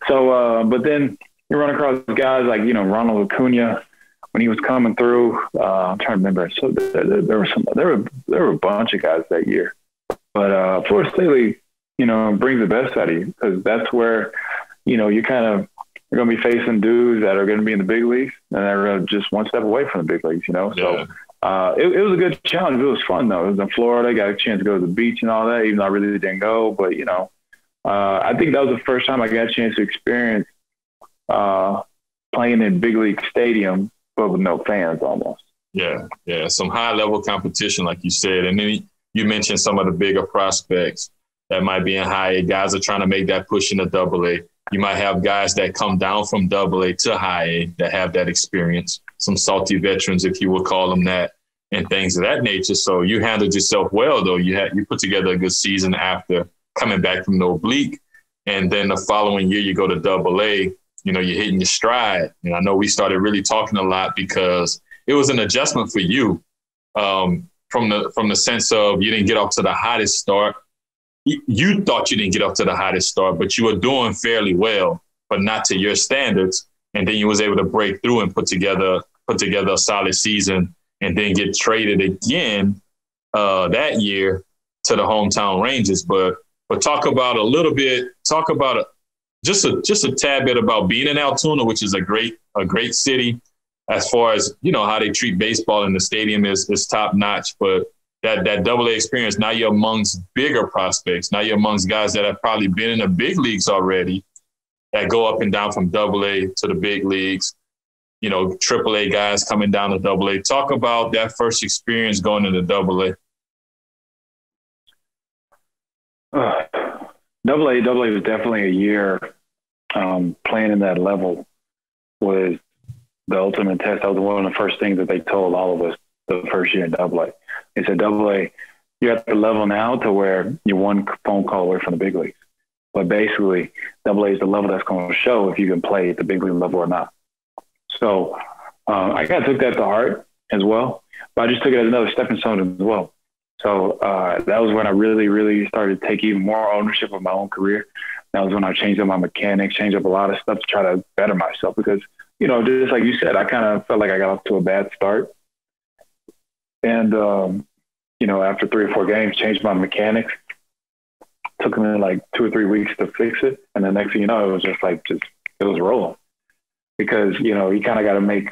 So, uh, but then you run across guys like, you know, Ronald Acuna when he was coming through. Uh, I'm trying to remember. So there, there, there, were some, there were, there were a bunch of guys that year. But uh, Florida State you know, brings the best out of you because that's where, you know, you kind of, you're going to be facing dudes that are going to be in the big leagues and they're just one step away from the big leagues, you know? Yeah. So uh, it, it, was a good challenge. It was fun though. It was in Florida. I got a chance to go to the beach and all that, even though I really didn't go. But you know, uh, I think that was the first time I got a chance to experience uh, playing in big league stadium, but with no fans almost. Yeah, yeah, some high level competition, like you said, and then you mentioned some of the bigger prospects that might be in high A. Guys are trying to make that push into double A. You might have guys that come down from double A to high A that have that experience some salty veterans, if you would call them that, and things of that nature. So you handled yourself well, though. You had you put together a good season after coming back from the oblique, and then the following year you go to Double A. You know, you're hitting your stride. And I know we started really talking a lot because it was an adjustment for you um, from the from the sense of you didn't get off to the hottest start. You thought you didn't get off to the hottest start, but you were doing fairly well, but not to your standards and then you was able to break through and put together put together a solid season, and then get traded again uh, that year to the hometown Rangers. But but talk about a little bit. Talk about a, just a just a tad bit about being in Altoona, which is a great a great city. As far as you know, how they treat baseball in the stadium is is top notch. But that that double A experience, now you're amongst bigger prospects. Now you're amongst guys that have probably been in the big leagues already that go up and down from double A to the big leagues, you know, triple A guys coming down to double A. Talk about that first experience going into double A. Uh, double A, double A was definitely a year um, playing in that level was the ultimate test. That was one of the first things that they told all of us the first year in double A. They said, double A, you're at the level now to where you're one phone call away from the big leagues. But basically, double A is the level that's going to show if you can play at the big league level or not. So uh, I kind of took that to heart as well, but I just took it as another stepping stone as well. So uh, that was when I really, really started to take even more ownership of my own career. That was when I changed up my mechanics, changed up a lot of stuff to try to better myself because, you know, just like you said, I kind of felt like I got off to a bad start. And, um, you know, after three or four games, changed my mechanics, took me like two or three weeks to fix it. And the next thing you know, it was just like, just, it was rolling because, you know, you kind of got to make,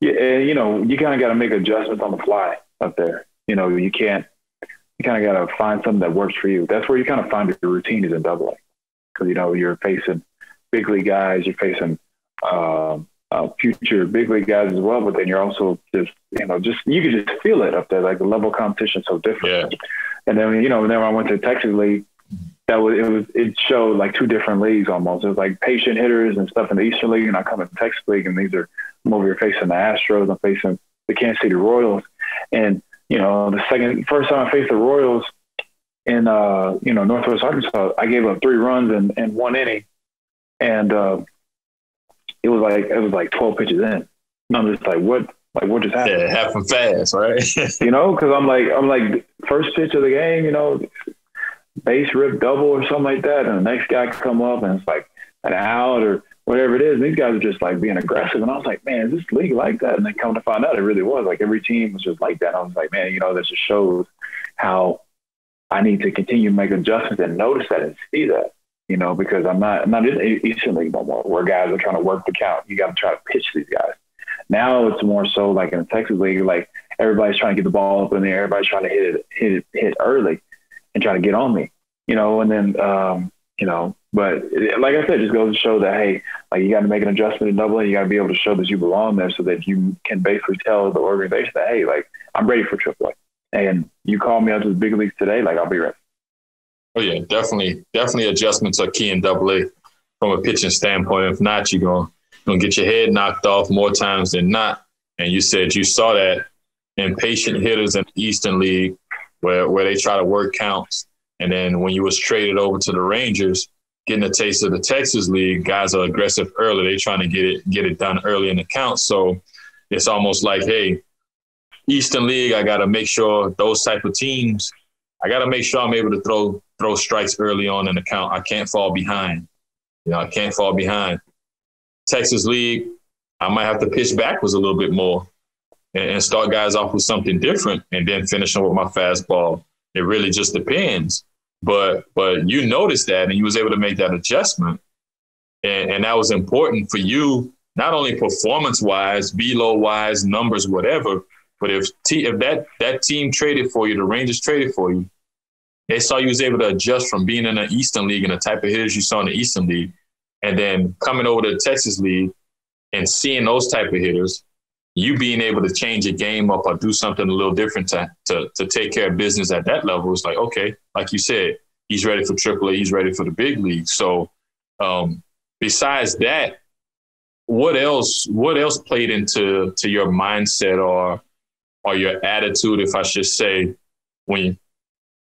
you know, you kind of got to make adjustments on the fly up there. You know, you can't, you kind of got to find something that works for you. That's where you kind of find your routine is in double A. Cause, you know, you're facing big league guys, you're facing, um, uh, future big league guys as well, but then you're also just, you know, just, you can just feel it up there. Like the level of competition so different. Yeah. And then, you know, then when I went to Texas League, that was it was it showed like two different leagues almost. It was like patient hitters and stuff in the Eastern League, and I come in the Texas League, and these are I'm over here facing the Astros, I'm facing the Kansas City Royals, and you know the second first time I faced the Royals in uh you know Northwest Arkansas, I gave up three runs in, in one inning, and uh, it was like it was like 12 pitches in, and I'm just like what like what just happened? Yeah, it happened fast, right? (laughs) you know, because I'm like I'm like first pitch of the game, you know, base rip double or something like that, and the next guy come up and it's like an out or whatever it is. And these guys are just like being aggressive, and I was like, man, is this league like that? And then come to find out, it really was like every team was just like that. I was like, man, you know, this just shows how I need to continue to make adjustments and notice that and see that, you know, because I'm not, I'm not in Eastern League no more where guys are trying to work the count. You got to try to pitch these guys. Now it's more so like in the Texas League, like everybody's trying to get the ball up in there. Everybody's trying to hit it, hit it, hit early and try to get on me, you know, and then, um, you know, but like I said, just goes to show that, hey, like you got to make an adjustment in double A. You got to be able to show that you belong there so that you can basically tell the organization that, hey, like I'm ready for triple A and you call me up to the big leagues today, like I'll be ready. Oh yeah, definitely, definitely adjustments are key in Double A from a pitching standpoint. If not, you're gonna gonna get your head knocked off more times than not. And you said you saw that in patient hitters in the Eastern League, where where they try to work counts, and then when you was traded over to the Rangers, getting a taste of the Texas League, guys are aggressive early. They trying to get it get it done early in the count. So it's almost like, hey, Eastern League, I got to make sure those type of teams, I got to make sure I'm able to throw throw strikes early on in the count. I can't fall behind. You know, I can't fall behind. Texas League, I might have to pitch backwards a little bit more and, and start guys off with something different, and then finish them with my fastball. It really just depends. But but you noticed that, and you was able to make that adjustment, and, and that was important for you, not only performance wise, velo wise, numbers, whatever but if t- if that that team traded for you, the Rangers traded for you, they saw you was able to adjust from being in the Eastern League and the type of hitters you saw in the Eastern League, and then coming over to the Texas League and seeing those type of hitters, you being able to change a game up or do something a little different to to, to take care of business at that level is like okay, like you said, he's ready for AAA, he's ready for the big league. So um, besides that, what else what else played into to your mindset or or your attitude, if I should say, when you,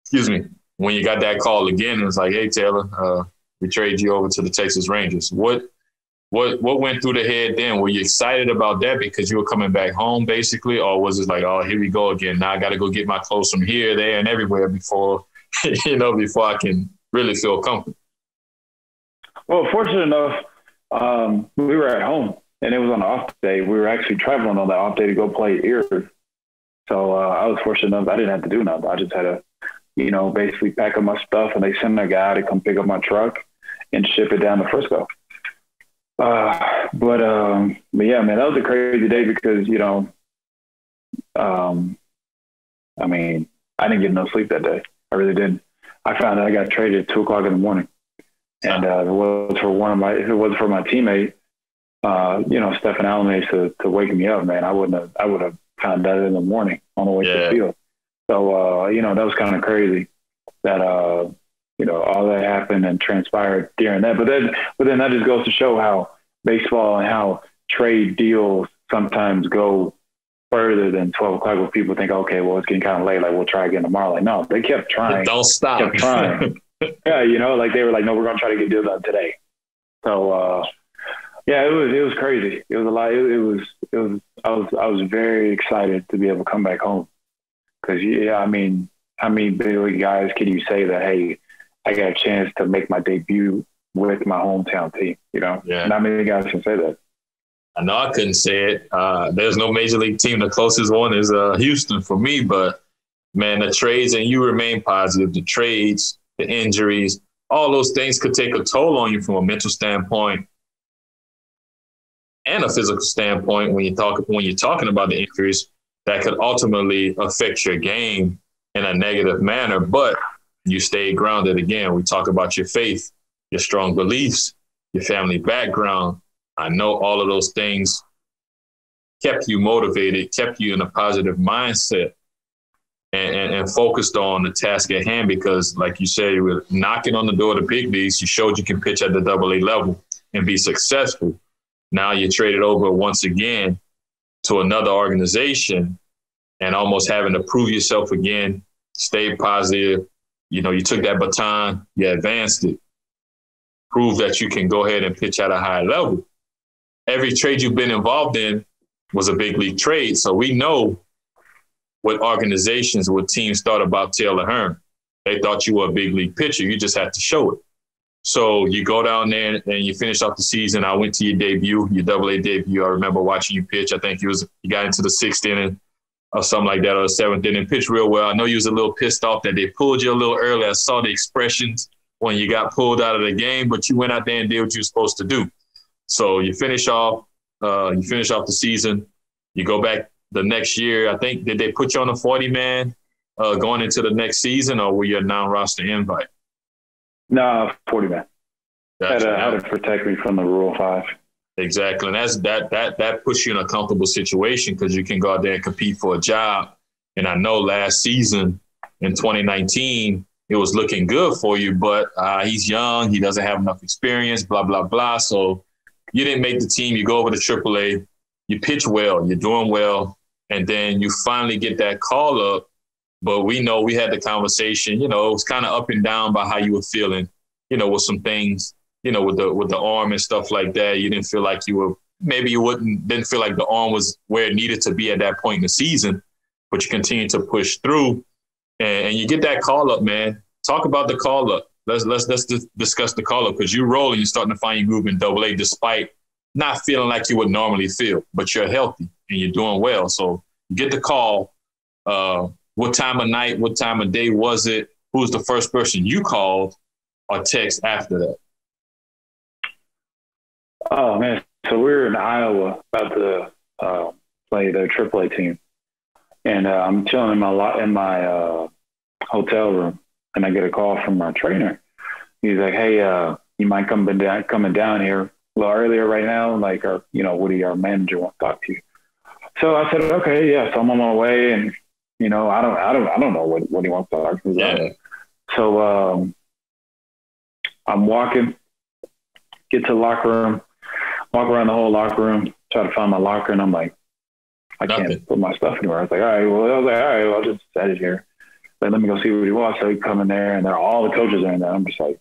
excuse me, when you got that call again, it was like, hey Taylor, uh, we trade you over to the Texas Rangers. What what what went through the head then? Were you excited about that because you were coming back home basically, or was it like, oh, here we go again? Now I got to go get my clothes from here, there, and everywhere before (laughs) you know before I can really feel comfortable. Well, fortunate enough, um, we were at home and it was on the off day. We were actually traveling on that off day to go play Erie so uh, I was fortunate enough I didn't have to do nothing. I just had to, you know, basically pack up my stuff and they sent a guy to come pick up my truck and ship it down to Frisco. Uh, but um, but yeah, man, that was a crazy day because you know, um, I mean, I didn't get no sleep that day. I really didn't. I found out I got traded at two o'clock in the morning, and uh, it was for one of my, if it was for my teammate, uh, you know, Stephen Allen to to wake me up, man, I wouldn't have, I would have found out in the morning on the way yeah. to the field. So, uh, you know, that was kind of crazy that, uh, you know, all that happened and transpired during that. But then, but then that just goes to show how baseball and how trade deals sometimes go further than 12 o'clock where people think, okay, well, it's getting kind of late. Like, we'll try again tomorrow. Like, no, they kept trying. Don't stop. Kept trying. (laughs) yeah. You know, like they were like, no, we're going to try to get deals done today. So, uh, yeah, it was it was crazy. It was a lot. It, it, was it was I was I was very excited to be able to come back home because yeah, I mean, I mean, big guys, can you say that? Hey, I got a chance to make my debut with my hometown team. You know, yeah. not many guys can say that. I know I couldn't say it. Uh, there's no major league team. The closest one is uh, Houston for me. But man, the trades and you remain positive. The trades, the injuries, all those things could take a toll on you from a mental standpoint and a physical standpoint when you talk when you're talking about the injuries that could ultimately affect your game in a negative manner. But you stay grounded again. We talk about your faith, your strong beliefs, your family background. I know all of those things kept you motivated, kept you in a positive mindset. And, and, and, focused on the task at hand because, like you said, you were knocking on the door of the big leagues. You showed you can pitch at the double A level and be successful. Now you're traded over once again to another organization and almost having to prove yourself again, stay positive. You know, you took that baton, you advanced it, prove that you can go ahead and pitch at a high level. Every trade you've been involved in was a big league trade. So we know what organizations, what teams thought about Taylor Hearn. They thought you were a big league pitcher. You just had to show it. So you go down there and you finish off the season. I went to your debut, your double A debut. I remember watching you pitch. I think you was you got into the sixth inning. Or something like that, or the seventh inning, pitched real well. I know you was a little pissed off that they pulled you a little early. I saw the expressions when you got pulled out of the game, but you went out there and did what you were supposed to do. So you finish off, uh, you finish off the season. You go back the next year. I think did they put you on a forty man uh, going into the next season, or were you a non roster invite? No, forty man. Gotcha. Had, to, had to protect me from the Rule Five. Exactly, and that's that that that puts you in a comfortable situation because you can go out there and compete for a job. And I know last season in 2019 it was looking good for you, but uh, he's young, he doesn't have enough experience, blah blah blah. So you didn't make the team. You go over to AAA, you pitch well, you're doing well, and then you finally get that call up. But we know we had the conversation. You know, it was kind of up and down by how you were feeling. You know, with some things you know, with the with the arm and stuff like that, you didn't feel like you were maybe you wouldn't didn't feel like the arm was where it needed to be at that point in the season, but you continue to push through, and, and you get that call up, man. Talk about the call up. Let's let's let's discuss the call up because you roll and you're starting to find your groove in Double A, despite not feeling like you would normally feel, but you're healthy and you're doing well. So you get the call. Uh, what time of night? What time of day was it? Who was the first person you called or text after that? Oh man, so we are in Iowa about to uh, play their AAA team, and uh, I'm chilling in my in my uh, hotel room, and I get a call from my trainer. He's like, "Hey, uh, you mind coming down coming down here a little earlier right now? Like, our you know Woody, our manager, wants to talk to you." So I said, "Okay, yeah." So I'm on my way, and you know, I don't, I don't, I don't know what, what he wants to talk to. Yeah. So um, I'm walking, get to the locker room walk around the whole locker room, try to find my locker, and I'm like, I can't put my stuff anywhere. I was like, all right, well, I was like, all right, well, I'll just set it here. But let me go see what he wants. So he come in there, and there all the coaches are in there. I'm just like,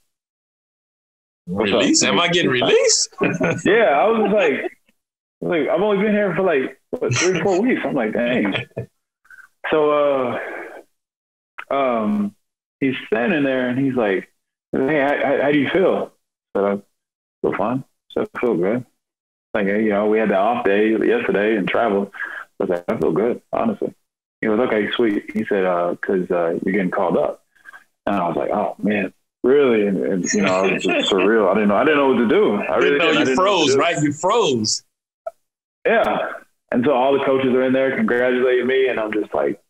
release? Am I getting released? (laughs) yeah, I was just like, I was like, I've only been here for like what, three or four weeks. I'm like, dang. So, uh, um, he's standing there, and he's like, hey, how, how do you feel? I said, I feel fine. So I feel good like, you know, we had the off day yesterday and traveled. I was like, I feel good, honestly. He was okay, sweet. He said, uh, cause, uh, you're getting called up. And I was like, oh man, really? And, and you know, it was just (laughs) surreal. I didn't know, I didn't know what to do. I really didn't know you froze, right? You froze. Yeah. And so all the coaches are in there congratulating me. And I'm just like,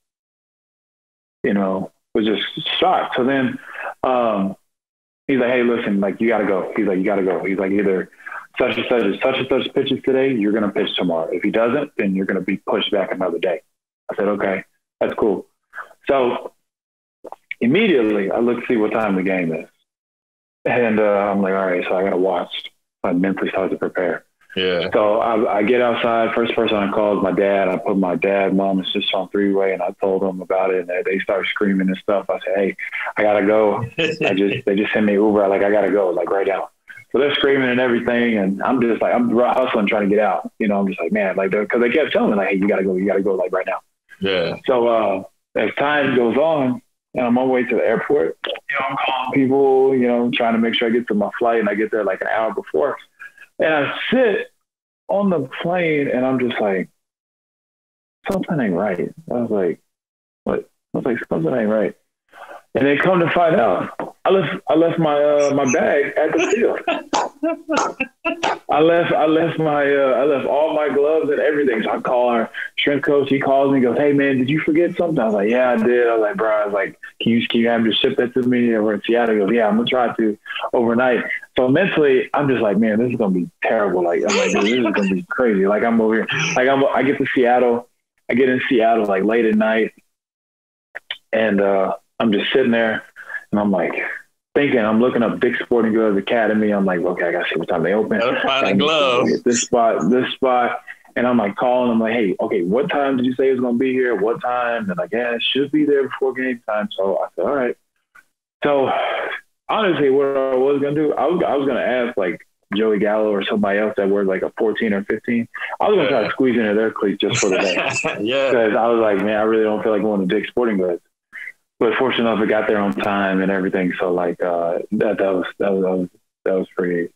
you know, was just shocked. So then, um, he's like, Hey, listen, like you gotta go. He's like, you gotta go. He's like, either such and such and such and such pitches today, you're going to pitch tomorrow. If he doesn't, then you're going to be pushed back another day. I said, okay, that's cool. So immediately I look to see what time the game is. And uh, I'm like, all right, so I got to watch. I mentally start to prepare. Yeah. So I, I, get outside. First person I call is my dad. I put my dad, mom, and sister on three way, and I told them about it. And they start screaming and stuff. I said, "Hey, I gotta go." (laughs) I just they just sent me Uber. Like I gotta go. Like right now. So they're screaming and everything, and I'm just like I'm hustling trying to get out. You know, I'm just like man, like they because they kept telling me like, hey, you gotta go, you gotta go, like right now. Yeah. So uh, as time goes on, and I'm on my way to the airport, you know, I'm calling people, you know, trying to make sure I get to my flight, and I get there like an hour before, and I sit on the plane, and I'm just like, something ain't right. I was like, what? I was like, something ain't right. And then come to find out, I left I left my uh, my bag at the field. I left I left my uh, I left all my gloves and everything. So I call our strength coach. He calls me and goes, "Hey man, did you forget something?" I was like, "Yeah, I did." I was like, "Bro, I was like, can you can you have to ship that to me?" We're in Seattle. He goes, "Yeah, I'm gonna try to overnight." So mentally, I'm just like, "Man, this is gonna be terrible." Like I'm like, "This is gonna be crazy." Like I'm over here. Like I'm I get to Seattle. I get in Seattle like late at night, and. uh I'm just sitting there and I'm like thinking, I'm looking up Dick's Sporting Goods Academy. I'm like, okay, I gotta see what time they open. Gotta find a glove. This spot, this spot. And I'm like calling them like, hey, okay, what time did you say it was gonna be here? What time? And like, yeah, it should be there before game time. So I said, all right. So honestly, what I was gonna do, I was I was gonna ask like Joey Gallo or somebody else that were like a 14 or 15. I was gonna try to squeeze into their cleats just for the day. (laughs) yeah. Because I was like, man, I really don't feel like going to Dick's Sporting Goods but fortunate enough, it got there on time and everything. So like uh, that that was that was that was, pretty.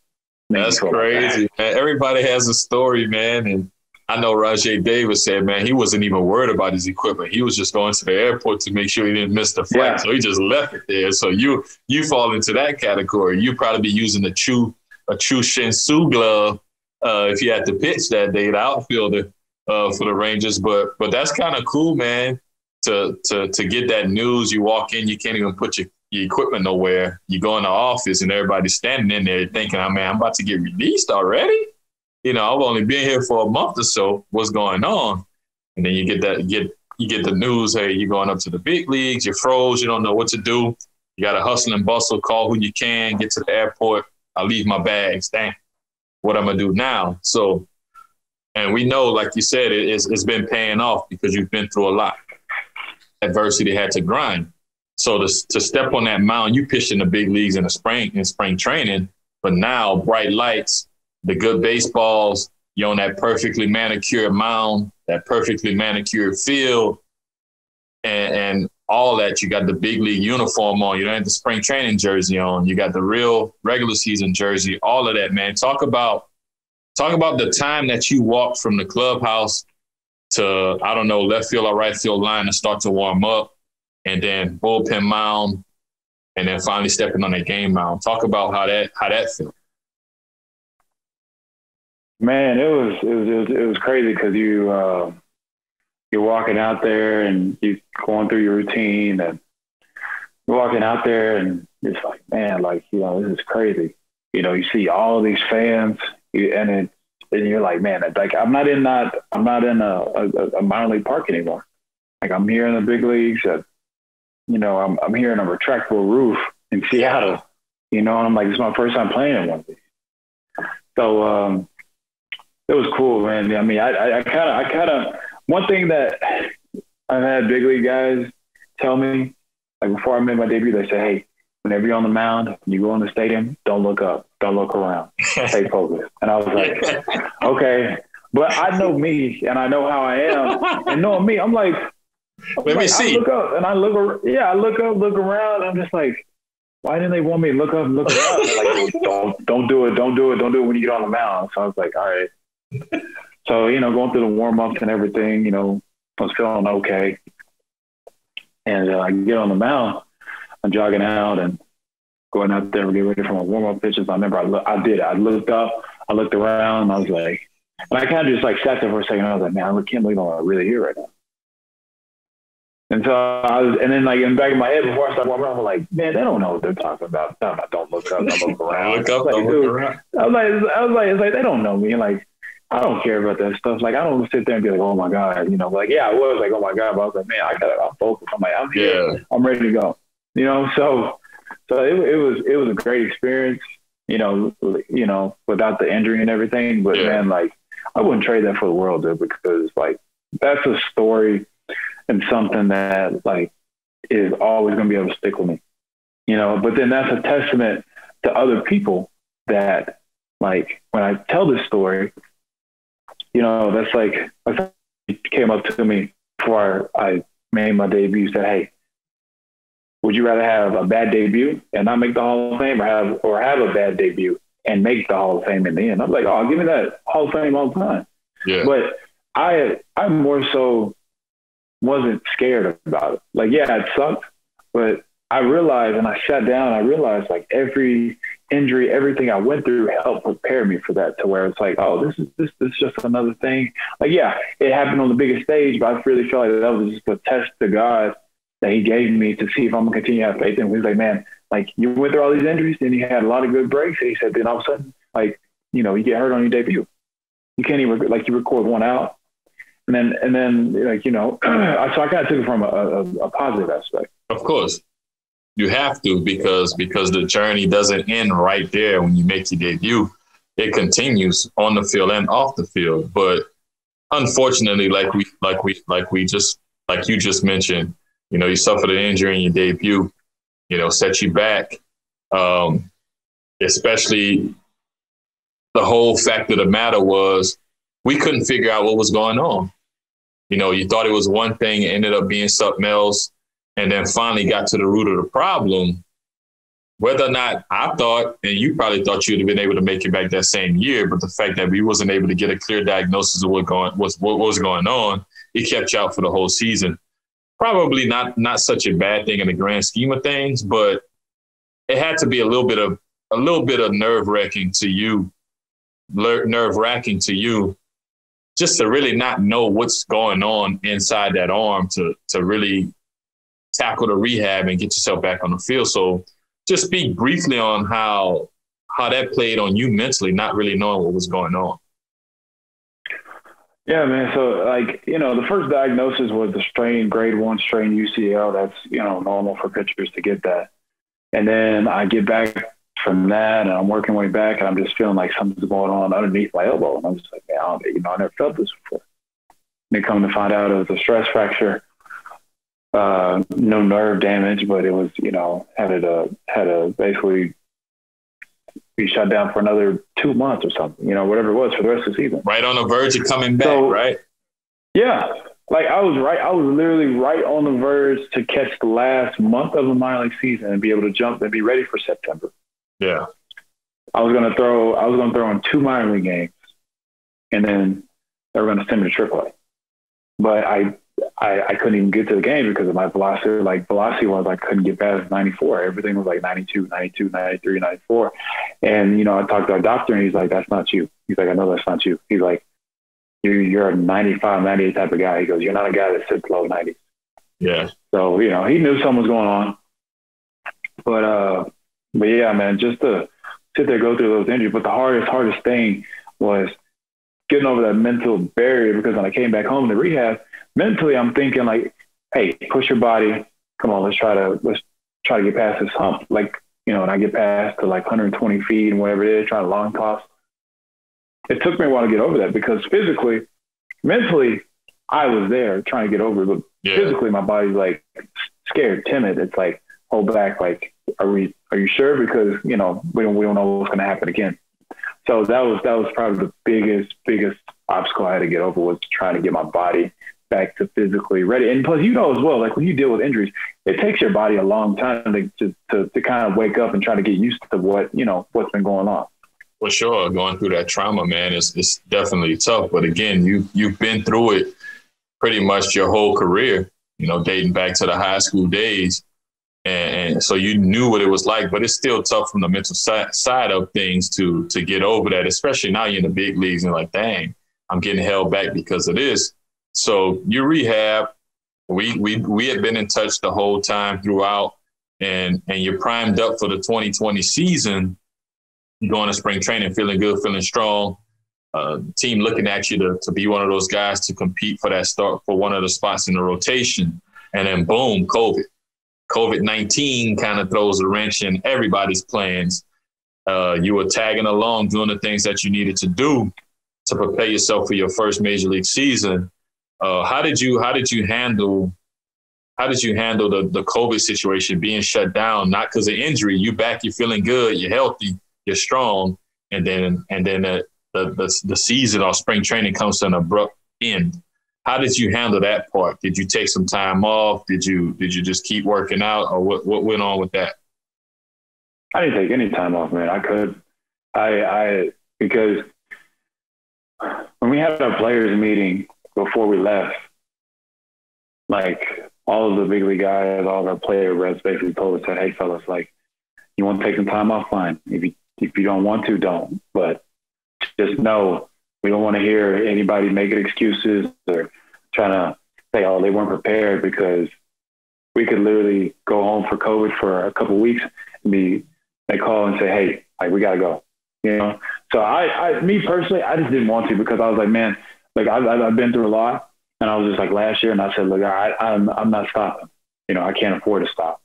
That's crazy, man. Everybody has a story, man, and I know Rajay Davis said, man, he wasn't even worried about his equipment. He was just going to the airport to make sure he didn't miss the flight. Yeah. So he just left it there. So you you fall into that category. You probably be using a Choo a Choo Shin-Soo glove uh, if you had to pitch that day, the outfielder uh, for the Rangers. But but that's kind of cool, man. To to to get that news, you walk in, you can't even put your, your equipment nowhere. You go in the office and everybody's standing in there thinking, "Oh man, I'm about to get released already." you know, I've only been here for a month or so. What's going on? And then you get that get you get the news. Hey, you're going up to the big leagues. You're froze. You don't know what to do. You got to hustle and bustle. Call who you can. Get to the airport. I leave my bags. Dang, what I'm gonna do now? So, and we know, like you said, it, it's, it's been paying off because you've been through a lot. Adversity had to grind. So to, to step on that mound, you pitched in the big leagues in the spring in spring training, but now bright lights, the good baseballs, you're on that perfectly manicured mound, that perfectly manicured field, and, and all that. You got the big league uniform on. You don't have the spring training jersey on. You got the real regular season jersey. All of that, man. Talk about talk about the time that you walked from the clubhouse to I don't know left field or right field line to start to warm up, and then bullpen mound, and then finally stepping on that game mound. Talk about how that how that felt. Man, it was it was it was, crazy because you uh, you're walking out there and you going through your routine and walking out there and it's like man, like you know this is crazy. You know, you see all these fans, you, and it, and you're like, man, like I'm not in that I'm not in a, a, a minor league park anymore. Like I'm here in the big leagues. At, you know, I'm I'm here in a retractable roof in Seattle. You know, and I'm like, this is my first time playing in one of these. So um, it was cool, man. I mean, I kind of, I kind of, one thing that I've had big league guys tell me, like before I made my debut, they say, hey, whenever you're on the mound, you go in the stadium, don't look up, don't look around, (laughs) stay focused. And I was like, okay, but I know me and I know how I am, and knowing me, I'm like, let like, me see. I look up and I look, yeah, I look up, look around. I'm just like, why didn't they want me to look up and look around? like, (laughs) don't, don't do it, don't do it, don't do it when you get on the mound. So I was like, all right so, you know, going through the warm ups and everything, you know, I was feeling okay. And uh, I get on the mound, I'm jogging out and going out there and get ready for my warm up pitches. I remember I, lo- I did. I looked up, I looked around, and I was like, and I kind of just like sat there for a second. I was like, man, I can't believe I'm really here right now. And so I was, and then like in the back of my head before I started walking around, I'm like, man, they don't know what they're talking about. No, no, don't look up, don't look around. look up, like, don't look around. I was like, I was like, it's like they don't know me. Like I don't care about that stuff. Like I don't sit there and be like, oh my god, you know, like yeah, I was like, oh my god, but I was like, man, I got it. I'm focused. I'm like, I'm here. Yeah. I'm ready to go. You know, so so it, it was it was a great experience. You know, you know, without the injury and everything. But yeah. man, like I wouldn't trade that for the world, dude, because like that's a story and something that like is always going to be able to stick with me. You know, but then that's a testament to other people that like when I tell this story you know, that's like, my came up to me before I made my debut, said, Hey, would you rather have a bad debut and not make the Hall of Fame or have, or have a bad debut and make the Hall of Fame in the end? I'm like, Oh, give me that Hall of Fame all the time. Yeah. But I, I more so wasn't scared about it. Like, yeah, it sucked, but I realized, and I sat down, I realized like every injury, everything I went through helped prepare me for that to where it's like, oh, this is this, this is just another thing. Like, yeah, it happened on the biggest stage, but I really felt like that was just a test to God that He gave me to see if I'm gonna continue to have faith in him. Like, man, like you went through all these injuries, then you had a lot of good breaks, and he said, then all of a sudden, like, you know, you get hurt on your debut. You can't even like you record one out, and then and then like you know, (clears throat) so I kind of took it from a, a, a positive aspect. Of course you have to because because the journey doesn't end right there when you make your debut. It continues on the field and off the field. But unfortunately, like we like we like we just like you just mentioned, you know, you suffered an injury in your debut, you know, set you back. Um, especially the whole fact of the matter was we couldn't figure out what was going on. You know, you thought it was one thing, it ended up being something else and then finally got to the root of the problem whether or not I thought, and you probably thought you'd have been able to make it back that same year, but the fact that we wasn't able to get a clear diagnosis of what going was what was going on, it kept you out for the whole season. Probably not not such a bad thing in the grand scheme of things, but it had to be a little bit of a little bit of nerve wracking to you, nerve wracking to you, just to really not know what's going on inside that arm to to really tackle the rehab and get yourself back on the field. So just speak briefly on how how that played on you mentally, not really knowing what was going on. Yeah, man. So, like, you know, the first diagnosis was the strain, grade one strain UCL. That's, you know, normal for pitchers to get that. And then I get back from that and I'm working way back and I'm just feeling like something's going on underneath my elbow. And I'm just like, man, I you know, I never felt this before. And come to find out it was a stress fracture uh, no nerve damage, but it was, you know, had it, uh, had a basically be shut down for another two months or something, you know, whatever it was for the rest of the season. Right on the verge of coming back, so, right? Yeah. Like I was right, I was literally right on the verge to catch the last month of the minor league season and be able to jump and be ready for September. Yeah. I was gonna throw I was gonna throw in two minor league games and then they were gonna send me to AAA. But I I, I couldn't even get to the game because of my velocity. Like velocity was, I couldn't get past 94. Everything was like 92, 92, 93, 94. And, you know, I talked to our doctor and he's like, that's not you. He's like, I know that's not you. He's like, you're, you're a 95, 98 type of guy. He goes, you're not a guy that sits low 90s. Yeah. So, you know, he knew something was going on. But, uh, but yeah, man, just to sit there, go through those injuries. But the hardest, hardest thing was getting over that mental barrier because when I came back home to rehab, mentally I'm thinking like, hey, push your body. Come on, let's try to let's try to get past this hump. Like, you know, and I get past to like 120 feet and whatever it is, trying to long toss. It took me a while to get over that because physically, mentally, I was there trying to get over it, but yeah. physically my body's like scared, timid. It's like, hold back, like, are we are you sure? Because, you know, we don't we don't know what's gonna happen again. So that was that was probably the biggest, biggest obstacle I had to get over was trying to get my body back to physically ready. And plus, you know as well, like when you deal with injuries, it takes your body a long time to, to, to, to kind of wake up and try to get used to what, you know, what's been going on. For sure. Going through that trauma, man, is it's definitely tough. But again, you, you've been through it pretty much your whole career, you know, dating back to the high school days. And, and so you knew what it was like, but it's still tough from the mental side, side of things to, to get over that, especially now you're in the big leagues and like, dang, I'm getting held back because of this so you rehab. We we we had been in touch the whole time throughout, and and you're primed up for the 2020 season. Going to spring training, feeling good, feeling strong. Uh, team looking at you to, to be one of those guys to compete for that start for one of the spots in the rotation. And then boom, COVID. COVID 19 kind of throws a wrench in everybody's plans. Uh, you were tagging along, doing the things that you needed to do to prepare yourself for your first major league season. Uh, how did you how did you handle how did you handle the the COVID situation being shut down? Not because of injury, you back, you're feeling good, you're healthy, you're strong, and then and then the the the, the season or spring training comes to an abrupt end. How did you handle that part? Did you take some time off? Did you did you just keep working out, or what what went on with that? I didn't take any time off, man. I could, I I because when we had our players meeting before we left, like all of the big league guys, all of our player reps basically told us that, hey fellas, like you want to take some time off, fine. If you if you don't want to, don't. But just know we don't want to hear anybody making excuses or trying to say, oh, they weren't prepared because we could literally go home for COVID for a couple weeks and be they call and say, hey, like we gotta go. You know. So I, I me personally, I just didn't want to because I was like, man, like I've, I've been through a lot, and I was just like last year, and I said, look, I, I'm I'm not stopping. You know, I can't afford to stop.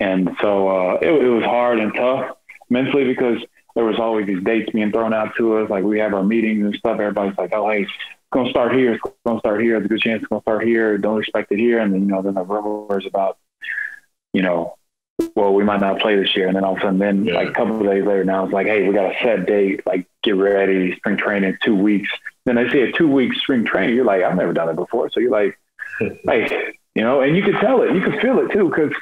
And so uh, it, it was hard and tough mentally because there was always these dates being thrown out to us. Like we have our meetings and stuff. Everybody's like, oh, hey, it's going to start here. It's going to start here. There's a good chance it's going to start here. Don't expect it here. And then, you know, then the rumors about, you know, well, we might not play this year. And then all of a sudden, then yeah. like a couple of days later, now it's like, hey, we got a set date. Like, get ready. Spring training two weeks. Then I see a two week spring training. You're like, I've never done it before. So you're like, (laughs) like, you know, and you could tell it. You could feel it too, because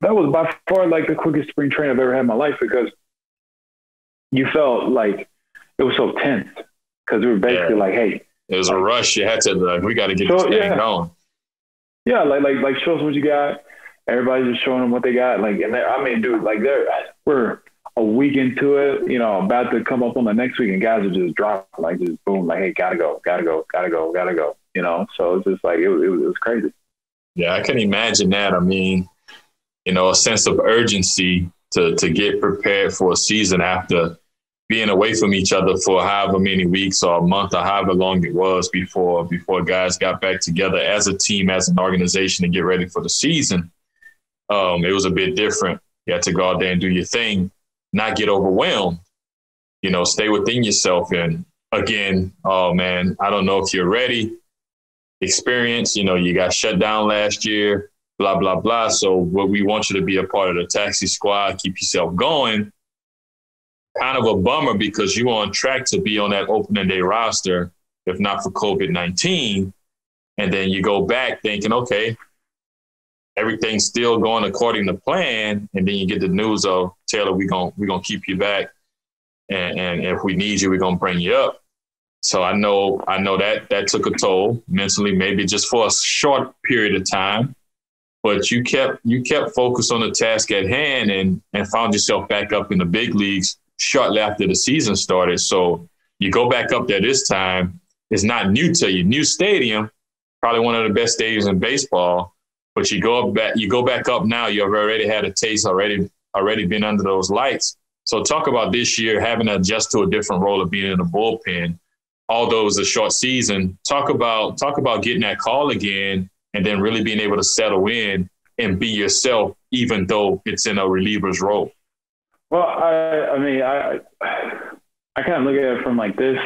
that was by far like the quickest spring training I've ever had in my life because you felt like it was so tense because we were basically yeah. like, hey, it was a rush. You had to like, we got to get so, this thing yeah. going. Yeah, like like like show us what you got. Everybody's just showing them what they got. Like, and I mean, dude, like they're we're a week into it, you know, about to come up on the next week, and guys are just dropping, like just boom, like, hey, gotta go, gotta go, gotta go, gotta go, you know. So it's just like it, it, it was crazy. Yeah, I can imagine that. I mean, you know, a sense of urgency to to get prepared for a season after being away from each other for however many weeks or a month or however long it was before before guys got back together as a team, as an organization to get ready for the season. Um, it was a bit different. You had to go out there and do your thing, not get overwhelmed. You know, stay within yourself. And again, oh man, I don't know if you're ready. Experience, you know, you got shut down last year blah, blah, blah. So what we want you to be a part of the taxi squad, keep yourself going. Kind of a bummer because you're on track to be on that opening day roster, if not for COVID 19. And then you go back thinking, okay, everything's still going according to plan. And then you get the news of Taylor, we're gonna we're gonna keep you back. And, and if we need you, we're gonna bring you up. So I know I know that that took a toll mentally, maybe just for a short period of time but you kept you kept focused on the task at hand and and found yourself back up in the big leagues shortly after the season started. So you go back up there this time. It's not new to you. New stadium, probably one of the best stadiums in baseball. But you go back you go back up now. You've already had a taste, already already been under those lights. So talk about this year having to adjust to a different role of being in the bullpen. Although it was a short season, talk about talk about getting that call again and then really being able to settle in and be yourself, even though it's in a reliever's role? Well, I, I mean, I, I kind of look at it from like this.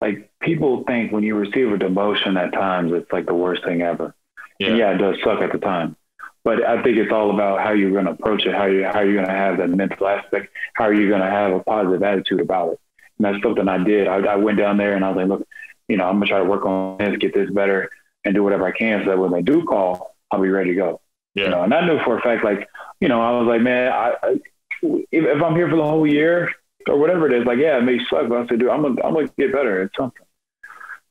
Like people think when you receive a demotion at times, it's like the worst thing ever. Yeah, yeah it does suck at the time. But I think it's all about how you're going to approach it, how you how you're going to have that mental aspect, how are you going to have a positive attitude about it. And that's something I did. I, I went down there and I was like, look, you know, I'm gonna try to work on this, get this better, and do whatever I can so that when they do call, I'll be ready to go. Yeah. You know, and I knew for a fact, like, you know, I was like, man, I, I if, if, I'm here for the whole year or whatever it is, like, yeah, it may suck, but I said, dude, I'm gonna, I'm gonna get better at something.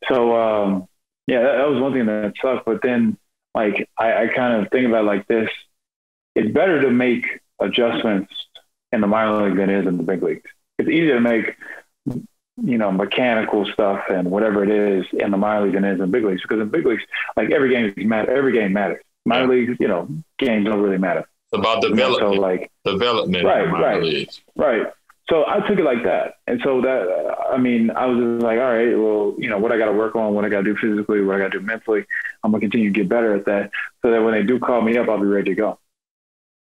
So, um, yeah, that, that was one thing that sucked. But then, like, I, I kind of think about like this: it's better to make adjustments in the minor league than it is in the big leagues. It's easier to make you know, mechanical stuff and whatever it is in the minor leagues than is in big leagues. Because in big leagues, like every game is matter, every game matters. Minor leagues, you know, games don't really matter. It's about development. So like development, right, right, leagues. right. So I took it like that, and so that I mean, I was just like, all right, well, you know, what I got to work on, what I got to do physically, what I got to do mentally. I'm gonna continue to get better at that, so that when they do call me up, I'll be ready to go.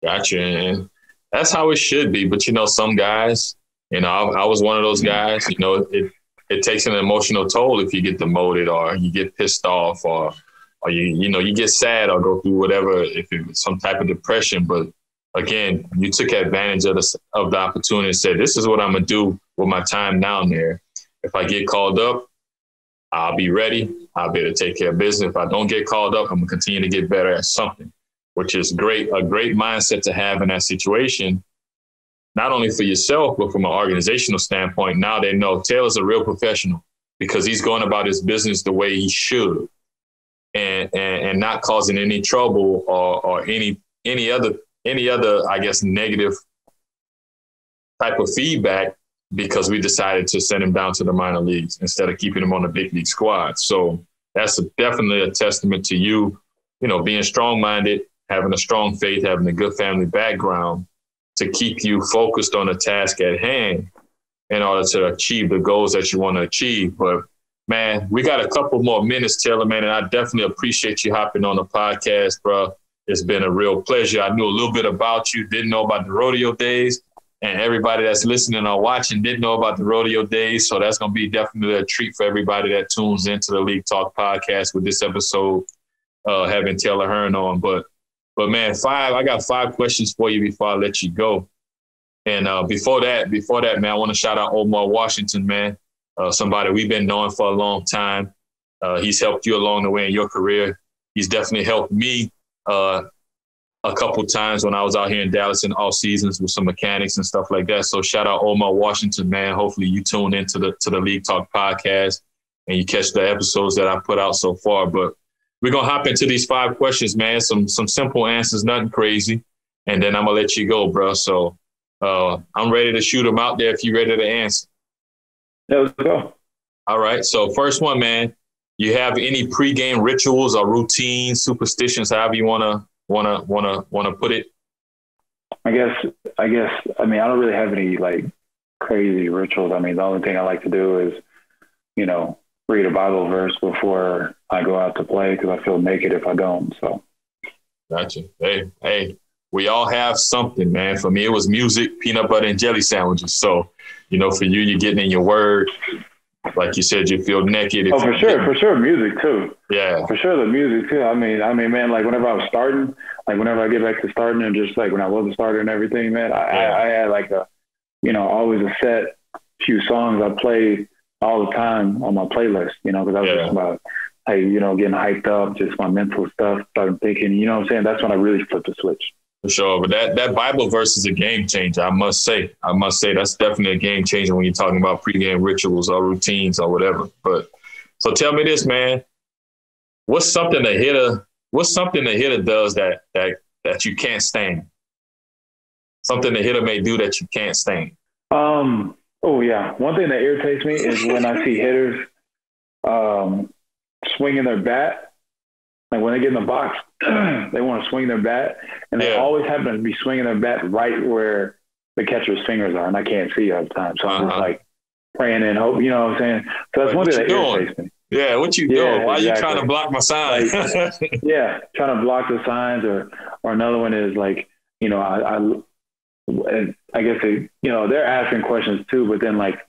Gotcha, and that's how it should be. But you know, some guys you know, I, I was one of those mm-hmm. guys. You know, it it takes an emotional toll if you get demoted or you get pissed off or or you you know you get sad or go through whatever if it's some type of depression. But again, you took advantage of the of the opportunity and said, "This is what I'm gonna do with my time down there. If I get called up, I'll be ready. I'll be able to take care of business. If I don't get called up, I'm gonna continue to get better at something." Which is great, a great mindset to have in that situation not only for yourself, but from an organizational standpoint, now they know Taylor's a real professional because he's going about his business the way he should and, and, and not causing any trouble or, or any, any other, any other, I guess, negative type of feedback because we decided to send him down to the minor leagues instead of keeping him on the big league squad. So that's a, definitely a testament to you, you know, being strong minded, having a strong faith, having a good family background, to keep you focused on the task at hand in order to achieve the goals that you want to achieve. But man, we got a couple more minutes, Taylor, man, and I definitely appreciate you hopping on the podcast, bro. It's been a real pleasure. I knew a little bit about you, didn't know about the rodeo days, and everybody that's listening or watching didn't know about the rodeo days. So that's going to be definitely a treat for everybody that tunes into the League Talk podcast with this episode, uh, having Taylor Hearn on. But but man, five, I got five questions for you before I let you go. And uh, before that, before that, man, I want to shout out Omar Washington, man, uh, somebody we've been knowing for a long time. Uh, he's helped you along the way in your career. He's definitely helped me uh, a couple times when I was out here in Dallas in off seasons with some mechanics and stuff like that. So shout out Omar Washington, man. Hopefully you tune into the to the League Talk podcast and you catch the episodes that I put out so far. But we're gonna hop into these five questions, man. Some some simple answers, nothing crazy, and then I'm gonna let you go, bro. So uh, I'm ready to shoot them out there if you're ready to answer. Yeah, let's go. All right. So first one, man. You have any pregame rituals or routines, superstitions, however you wanna wanna wanna wanna put it? I guess I guess I mean I don't really have any like crazy rituals. I mean the only thing I like to do is, you know, read a Bible verse before I go out to play because I feel naked if I don't. So. Gotcha. Hey, hey, we all have something, man. For me, it was music, peanut butter, and jelly sandwiches. So, you know, for you, you're getting in your word. Like you said, you feel naked. Oh, for sure, for sure, music too. Yeah, for sure, the music too. I mean, I mean, man, like whenever I was starting, like whenever I get back to starting, and just like when I was a starter and everything, man, I, yeah. I, I had like a, you know, always a set few songs I played all the time on my playlist, you know, because I was yeah. just about, hey, you know, getting hyped up, just my mental stuff, started thinking, you know what I'm saying? That's when I really flipped the switch. For sure. But that, that Bible verse is a game changer, I must say. I must say that's definitely a game changer when you're talking about pregame rituals or routines or whatever. But so tell me this, man. What's something a hitter, what's something a hitter does that that that you can't stand? Something a hitter may do that you can't stand. Um, Oh yeah, one thing that irritates me is when I see (laughs) hitters um, swinging their bat. Like when they get in the box, (clears throat) they want to swing their bat, and they yeah. always happen to be swinging their bat right where the catcher's fingers are, and I can't see all the time. So I'm uh-huh. just like praying and hope. You know what I'm saying? So that's one thing that doing? irritates me. Yeah, what you yeah, doing? Why exactly. you trying to block my sign? like, (laughs) yeah, trying to block the signs, or or another one is like, you know, I, I and I guess they, you know, they're asking questions too, but then like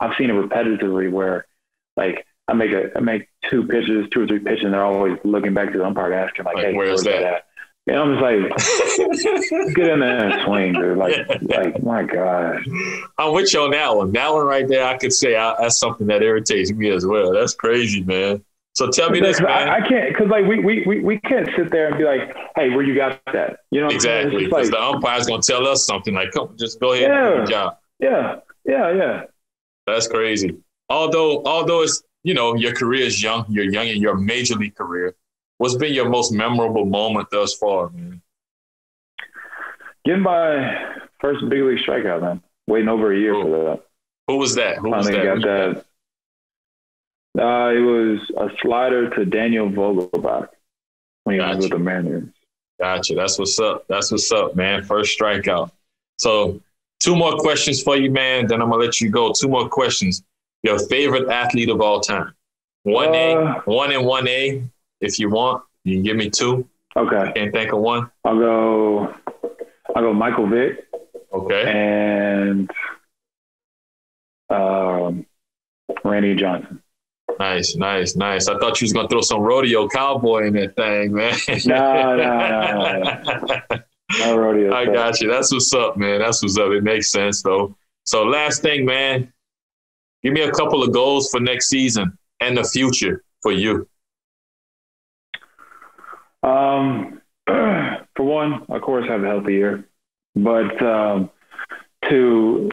I've seen it repetitively where like I make a I make two pitches, two or three pitches, and they're always looking back to the umpire asking like, like "Hey, where's, that? that at?" And I'm just like, (laughs) get in there and swing, dude. Like, yeah. like my god. I'm with you on that one. That one right there, I could say I, that's something that irritates me as well. That's crazy, man. So tell me this, man. I, I can't because like we, we we we can't sit there and be like, hey, where you got that? You know exactly because like, the umpire's gonna tell us something like, come, just go ahead yeah, and do your job. Yeah, yeah, yeah. That's crazy. Although although it's you know your career is young, you're young in your major league career. What's been your most memorable moment thus far, man? Getting my first big league strikeout, man. Waiting over a year for that. Who was that? Who was that? Got that uh, it was a slider to Daniel Vogelbach when he gotcha. was with the Mariners. Gotcha. That's what's up. That's what's up, man. First strikeout. So, two more questions for you, man. Then I'm gonna let you go. Two more questions. Your favorite athlete of all time? One A, uh, one and one A. If you want, you can give me two. Okay. Can't think of one. I'll go. I'll go Michael Vick. Okay. And um, Randy Johnson. Nice, nice, nice. I thought you was gonna throw some rodeo cowboy in that thing, man. no, no, no, no. (laughs) rodeo. I got you. That's what's up, man. That's what's up. It makes sense though. So last thing, man, give me a couple of goals for next season and the future for you. Um, (clears throat) for one, of course, have a healthy year, but um, to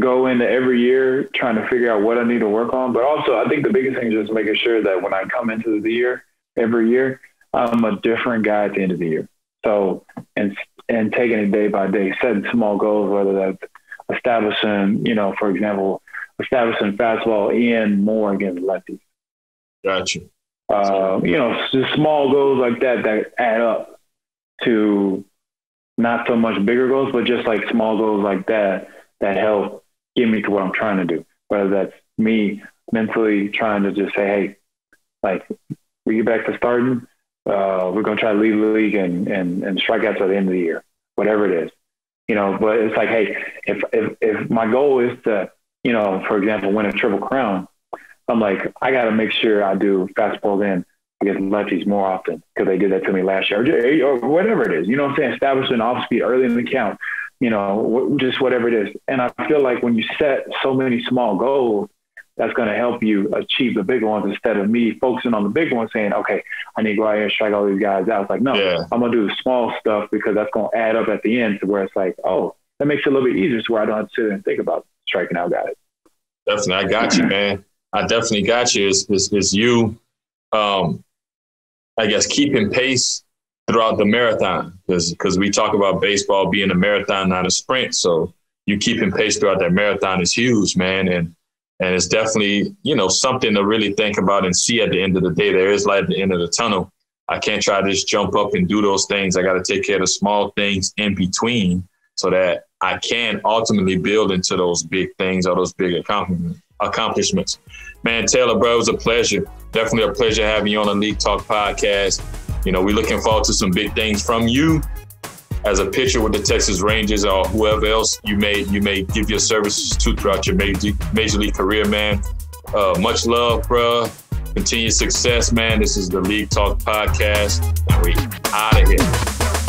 go into every year trying to figure out what I need to work on. But also, I think the biggest thing is just making sure that when I come into the year, every year, I'm a different guy at the end of the year. So, and and taking it day by day, setting small goals, whether that's establishing, you know, for example, establishing fastball in more against lefties. Gotcha. Uh, you know, just small goals like that that add up to not so much bigger goals, but just like small goals like that that help get me to what I'm trying to do. Whether that's me mentally trying to just say, hey, like we get back to starting, uh, we're going to try to lead the league and, and, and strikeouts at the end of the year, whatever it is, you know, but it's like, hey, if, if, if my goal is to, you know, for example, win a triple crown, I'm like, I got to make sure I do fastball in against lefties more often because they did that to me last year or, or whatever it is, you know what I'm saying? Establish an off speed early in the count, you know, just whatever it is. And I feel like when you set so many small goals, that's going to help you achieve the bigger ones instead of me focusing on the big ones saying, okay, I need to go out here and strike all these guys out. It's like, no, yeah. I'm going to do the small stuff because that's going to add up at the end to where it's like, oh, that makes it a little bit easier to where I don't have to sit and think about striking out guys. Definitely. I got you, man. I definitely got you. Is is, is you, um, I guess, keeping pace throughout the marathon because we talk about baseball being a marathon, not a sprint. So you keeping pace throughout that marathon is huge, man. And and it's definitely you know something to really think about and see at the end of the day. There is light at the end of the tunnel. I can't try to just jump up and do those things. I got to take care of the small things in between so that I can ultimately build into those big things or those big accomplishments. Man, Taylor, bro, it was a pleasure. Definitely a pleasure having you on the League Talk podcast. You know, we're looking forward to some big things from you as a pitcher with the Texas Rangers or whoever else you may you may give your services to throughout your major, major league career, man. Uh, much love, bro. Continued success, man. This is the League Talk podcast, we out of here.